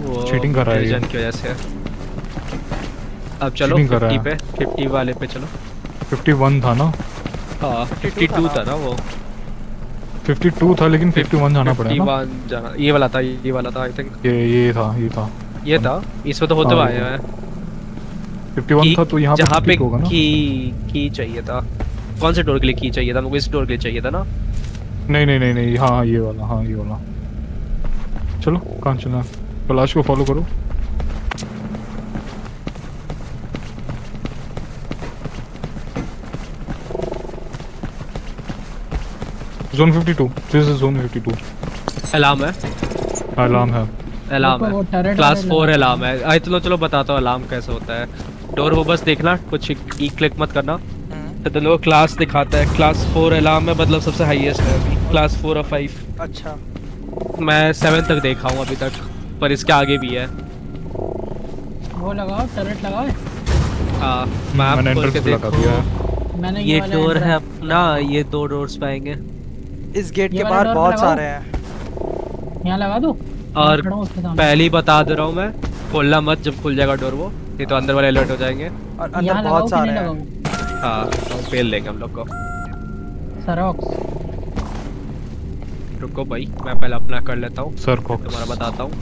वो Cheating कर रहा है रीजन की वजह से। अब चलो Cheating कर रहा 50 पे 50 वाले पे चलो। 51 था ना? हाँ 52 52 था ना वो। 52 था लेकिन 51 जाना पड़ेगा ना। 51 जाना ये वाला था ये वाला था आई थिंक ये ये था ये था। ये था? इसमें तो होते हाँ, हुए ये आए हैं। 51 था तो यहाँ जहाँ पे 52 होगा ना। की की चाहिए था। कौन से डोर के लिए की चाहिए था मुझे इस डोर के लिए चाहिए था ना? नहीं नहीं नहीं नहीं हाँ ये वाला हाँ ये वाला। चलो कहाँ चलना कैलाश को फॉलो करो। Zone 52 this is zone 52 alarm है? अलार्म है। अलार्म है। क्लास वाले फोर अलार्म है। आई चलो चलो बताता हूँ अलार्म कैसे होता है। डोर वो बस देखना कुछ ई क्लिक मत करना। तो लोग क्लास दिखाता है। क्लास फोर अलार्म है मतलब सबसे हाईएस्ट है अभी। क्लास फोर और फाइव अच्छा। मैं सेवन तक देखा हूँ अभी तक पर इसके आगे भी है। वो लगाओ टर्रेट लगाओ। हाँ मैंने मैप खोल के लगा दिया देखो मैंने ये डोर है अपना ये दो डोर्स पाएँगे। इस गेट के बाहर बहुत सारे हैं। यहाँ लगा दूँ। और। पहले ही बता दे रहा हूँ मैं खोलना मत जब खुल जाएगा डोर वो नहीं तो अंदर वाले अलर्ट हो जाएँगे। और अंदर बहुत सारे हैं। हाँ तो फेल देंगे हम लोग को। सरोक्स रुको भाई मैं पहले अपना कर लेता हूँ। सर को तुम्हारा बताता हूँ।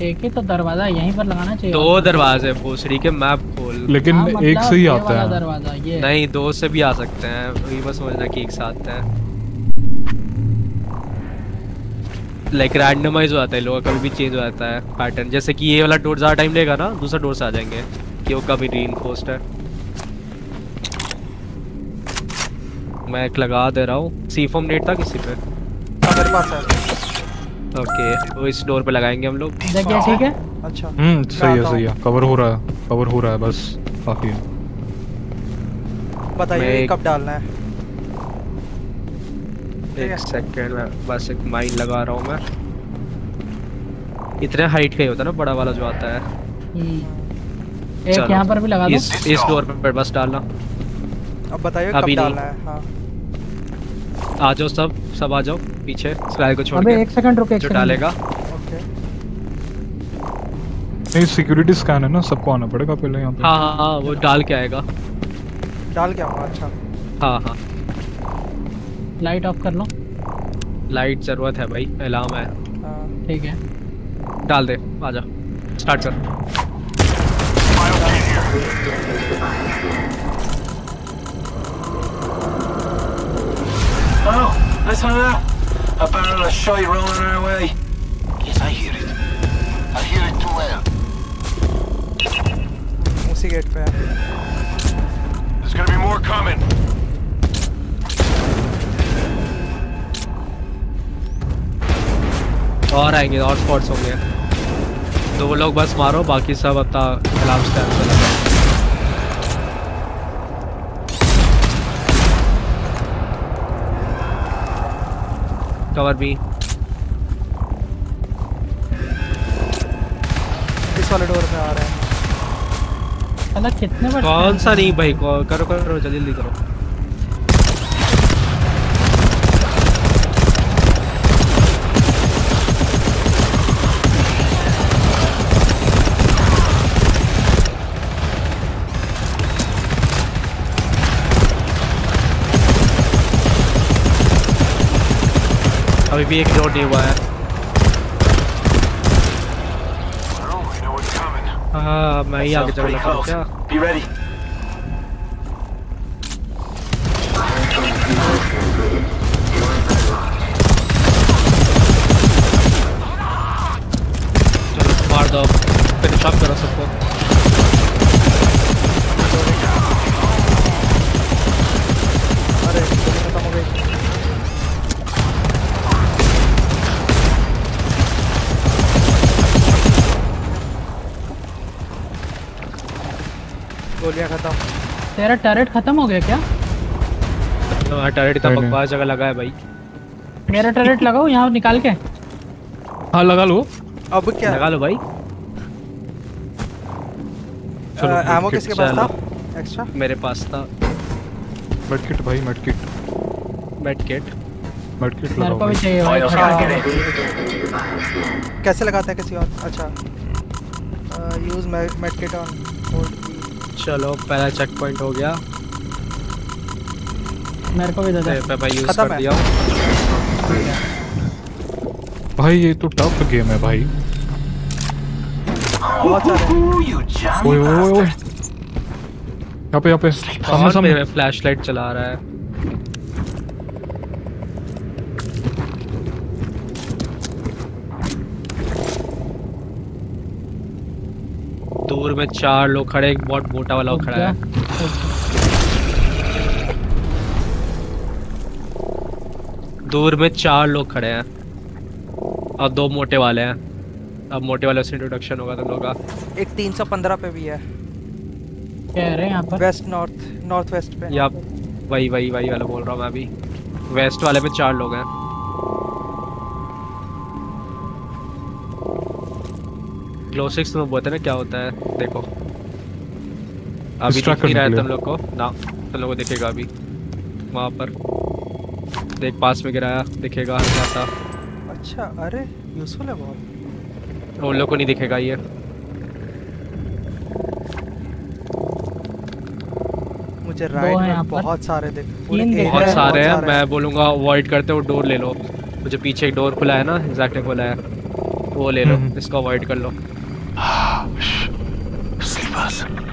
एक ही तो दरवाज़ा यहीं पर लगाना चाहिए। दो दरवाजे भूसड़ी के मैप खोल लेकिन हाँ, एक मतलब से ही आता है। दरवाज़ा ये। नहीं दो से भी आ सकते हैं वही बस समझना कि एक साथ है। लाइक रैंडमाइज हो जाता है लोग कभी भी चेंज हो जाता है पैटर्न जैसे कि ये वाला डोर ज़्यादा टाइम लेगा ना दूसरा डोर से आ जाएँगे कि वो कभी रीइंफोर्स्ड है। मैं एक लगा दे रहा हूँ। सी फॉर्म नेट था किसी पे? मेरे पास है। ओके तो इस डोर पे लगाएँगे हम लोग। ठीक है? अच्छा। हम्म सही है सही है। कवर हो रहा है कवर हो रहा है बस काफ़ी है। बताइए कब डालना है? एक सेकंड में बस एक माइन लगा रहा हूँ मैं। इतने हाइट का ही होता है ना बड़ा वाला जो आता है। हम्म। एक यहाँ पर भी लगा दो। इस इस डोर पे बस डालना। अब बताइए कब डालना है हाँ। आ जाओ सब सब आ जाओ पीछे स्काई को छोड़ अबे एक सेकंड रुके एक जो सेकंड डालेगा। ओके। नहीं सिक्योरिटी स्कैन है ना सबको आना पड़ेगा पहले यहाँ पे। हाँ हाँ हाँ वो डाल के आएगा। डाल के आऊँगा अच्छा। हाँ हाँ। लाइट ऑफ़ कर लो लाइट ज़रूरत है भाई अलार्म है हाँ, ठीक है डाल दे आ जा स्टार्ट कर Oh, listen to that. A barrel of shite rolling our way. Yes, I hear it. I hear it too well. उसी गेट पे है There's gonna be more coming. और आएँगे और स्पॉट्स होंगे। तो वो लोग बस मारो बाकी सब अपना अलार्म स्टैंड लगाओ कवर भी इस वाले डोर पे आ रहे हैं। अलग कितने बार कौन सा नहीं भाई कौ- करो करो जल्दी जल्दी करो। अभी भी एक लोड नहीं हुआ है. हाँ मैं ही आगे चल रहा हूँ. क्या गोलियाँ खत्म। तेरा टैरेट खत्म हो गया क्या? तो टर्रेट इतना नहीं, नहीं। बकवास जगह लगा है भाई। मेरा टैरेट लगाओ यहाँ निकाल के। हाँ लगा लो। अब क्या? लगा लो भाई। चलो, एमो किसके पास था? एक्स्ट्रा मेरे पास था। मेडकिट भाई मेडकिट मेड किट मेडकिट मेरे लगाओ को भी चाहिए भाई कैसे लगाते हैं किसी और? अच्छा। यूज़ मेडकिट ऑन होल्ड चलो पहला चेक पॉइंट हो गया। मेरे को भी दे दे। पे भाई यूज़ कर दिया। भाई ये तो टफ गेम है भाई। ओए ओए ओए। यहाँ पे यहाँ पे सामने सामने। फ्लैशलाइट चला रहा है। दूर में चार लोग खड़े एक बहुत मोटा वाला खड़ा है। दूर में चार लोग खड़े हैं। और दो मोटे वाले हैं। अब मोटे वाले से इंट्रोडक्शन होगा तुम लोग का। एक 315 पे भी है। कह रहे हैं यहाँ पर। वेस्ट नॉर्थ नॉर्थ वेस्ट पे। या वही वही वही वाला बोल रहा हूँ मैं अभी। वेस्ट वाले पे चार लोग हैं। ग्लो सिक्स में बोलते हैं ना क्या होता है? देखो। अभी दिख नहीं रहा है तुम लोग को। ना तुम लोग को दिखेगा अभी। वहाँ पर। देख पास में गिराया दिखेगा हल्का सा। अच्छा अरे यूजफुल है बहुत। उन लोग को नहीं दिखेगा ये। मुझे राइट में बहुत सारे दिख बहुत सारे हैं। मैं बोलूँगा अवॉइड करते हो डोर ले लो। मुझे पीछे एक डोर खुला है ना एग्जैक्टली खुला है। वो ले लो हम्म। इसको अवॉइड कर लो।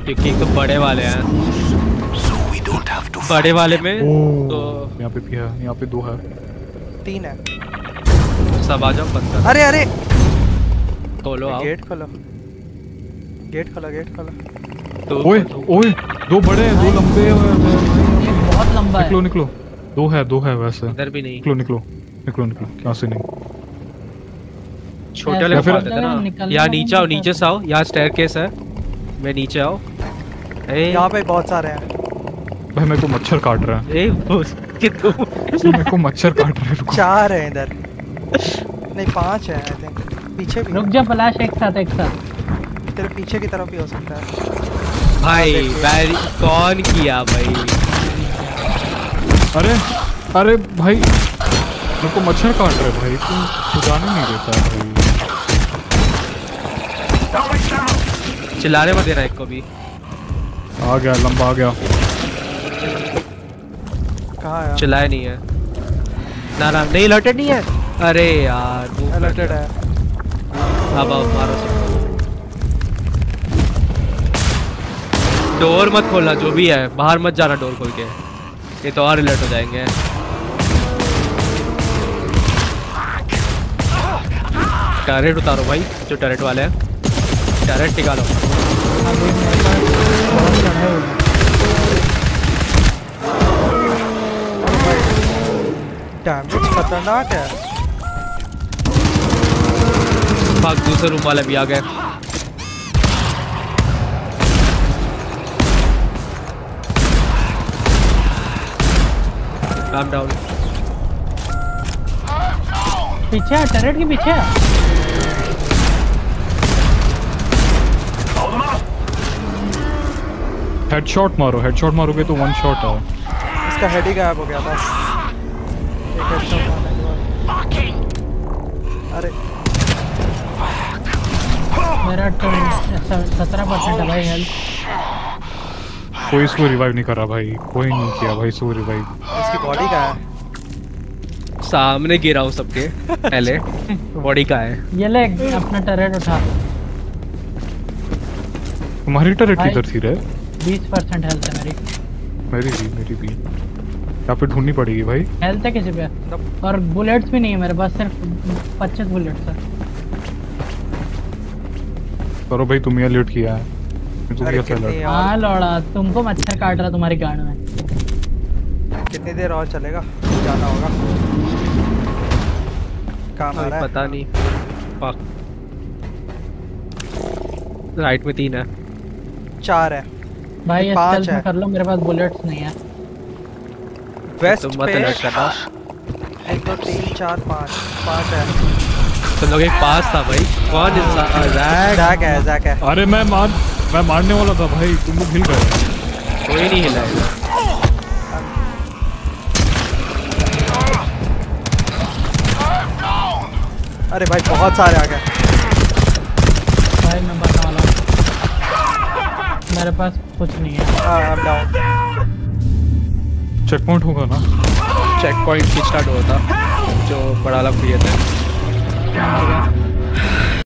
क्योंकि एक तो बड़े वाले हैं। बड़े वाले में तो यहाँ पे भी है यहाँ पे दो है। तीन है। सब आ जाओ कर। अरे अरे! खोलो आओ। गेट खोलो। गेट खोलो गेट खोलो। तो ओए ओए दो बड़े हैं दो लंबे हैं बहुत लंबा है। निकलो निकलो। दो है दो है वैसे। इधर भी नहीं। निकलो निकलो निकलो निकलो। यहाँ से नहीं। छोटे ऐसे वाले या फिर- देते ना। यहाँ नीचे आओ नीचे से आओ। यहाँ स्टेयर है। मैं नीचे आओ। ए। यहाँ पे बहुत सारे हैं। भाई मेरे को मच्छर काट रहा है। ए कि तुम मेरे को मच्छर काट रहा है चार हैं इधर। नहीं पाँच हैं आई थिंक पीछे भी रुक जा पलाश एक साथ एक साथ। तेरे पीछे की तरफ़ भी हो सकता है। भाई बैरी कौन किया भाई? अरे अरे भाई मेरे को मच्छर काट रहा है भाई। तू तू जाने नहीं देता भाई। चिल्लाने मत देना एक को भी। आ गया लंबा आ गया। कहाँ है चिल्लाया नहीं है। ना ना नहीं अलर्टेड नहीं है? अरे यार कर अलर्टेड है। अब आओ मारो सबको डोर मत खोलना जो भी है बाहर मत जाना डोर खोल के। ये तो और अलर्ट हो जाएँगे। टैरेट उतारो भाई जो टैरेट वाले हैं। टैरेट निकालो। डैमेज खतरनाक है। भाग दूसरे रूम वाले भी आ गए। काम डाउन पीछे है टरेट के पीछे है। हेडशॉट मारो हेडशॉट मारोगे तो वन शॉट है। इसका हेड ही गायब हो गया था। एक। अरे। मेरा तो सत्रह परसेंट है भाई हेल्थ कोई इसको रिवाइव नहीं करा भाई कोई नहीं किया भाई इसको रिवाइव इसकी बॉडी का है? सामने गिरा हूँ सबके पहले। बॉडी का है? ये ले अपना टरेट उठा। तुम्हारी टरेट किधर थी रे? बीस परसेंट हेल्थ है मेरी। मेरी भी मेरी भी। यहाँ पे ढूंढनी पड़ेगी भाई। हेल्थ है किसी पे? और बुलेट्स भी नहीं है मेरे पास सिर्फ़ पच्चीस बुलेट्स है। करो भाई तुम यहाँ लेट किया है। और हाँ लौड़ा तुमको मच्छर काट रहा तुम्हारी गांड में। कितनी देर और चलेगा? जाना होगा। काम आ रहा है। पता नहीं। फक राइट में तीन है। चार है। भाई पाँच है। कर लो मेरे पास बुलेट्स नहीं है। वेस्ट तुम मत पे अलर्ट करना। एक दो तीन चार पाँच। पाँच है। तुम लोग एक पास था भाई। कौन जैक है जैक है। अरे मैं मार मैं मारने वाला था भाई। तुम लोग हिल गए। कोई नहीं हिला अरे भाई बहुत सारे आ गए। भाई मैं मेरे पास कुछ नहीं है। हाँ चेक पॉइंट होगा ना? चेक पॉइंट की स्टार्ट हुआ था जो बड़ा लग गया है गया?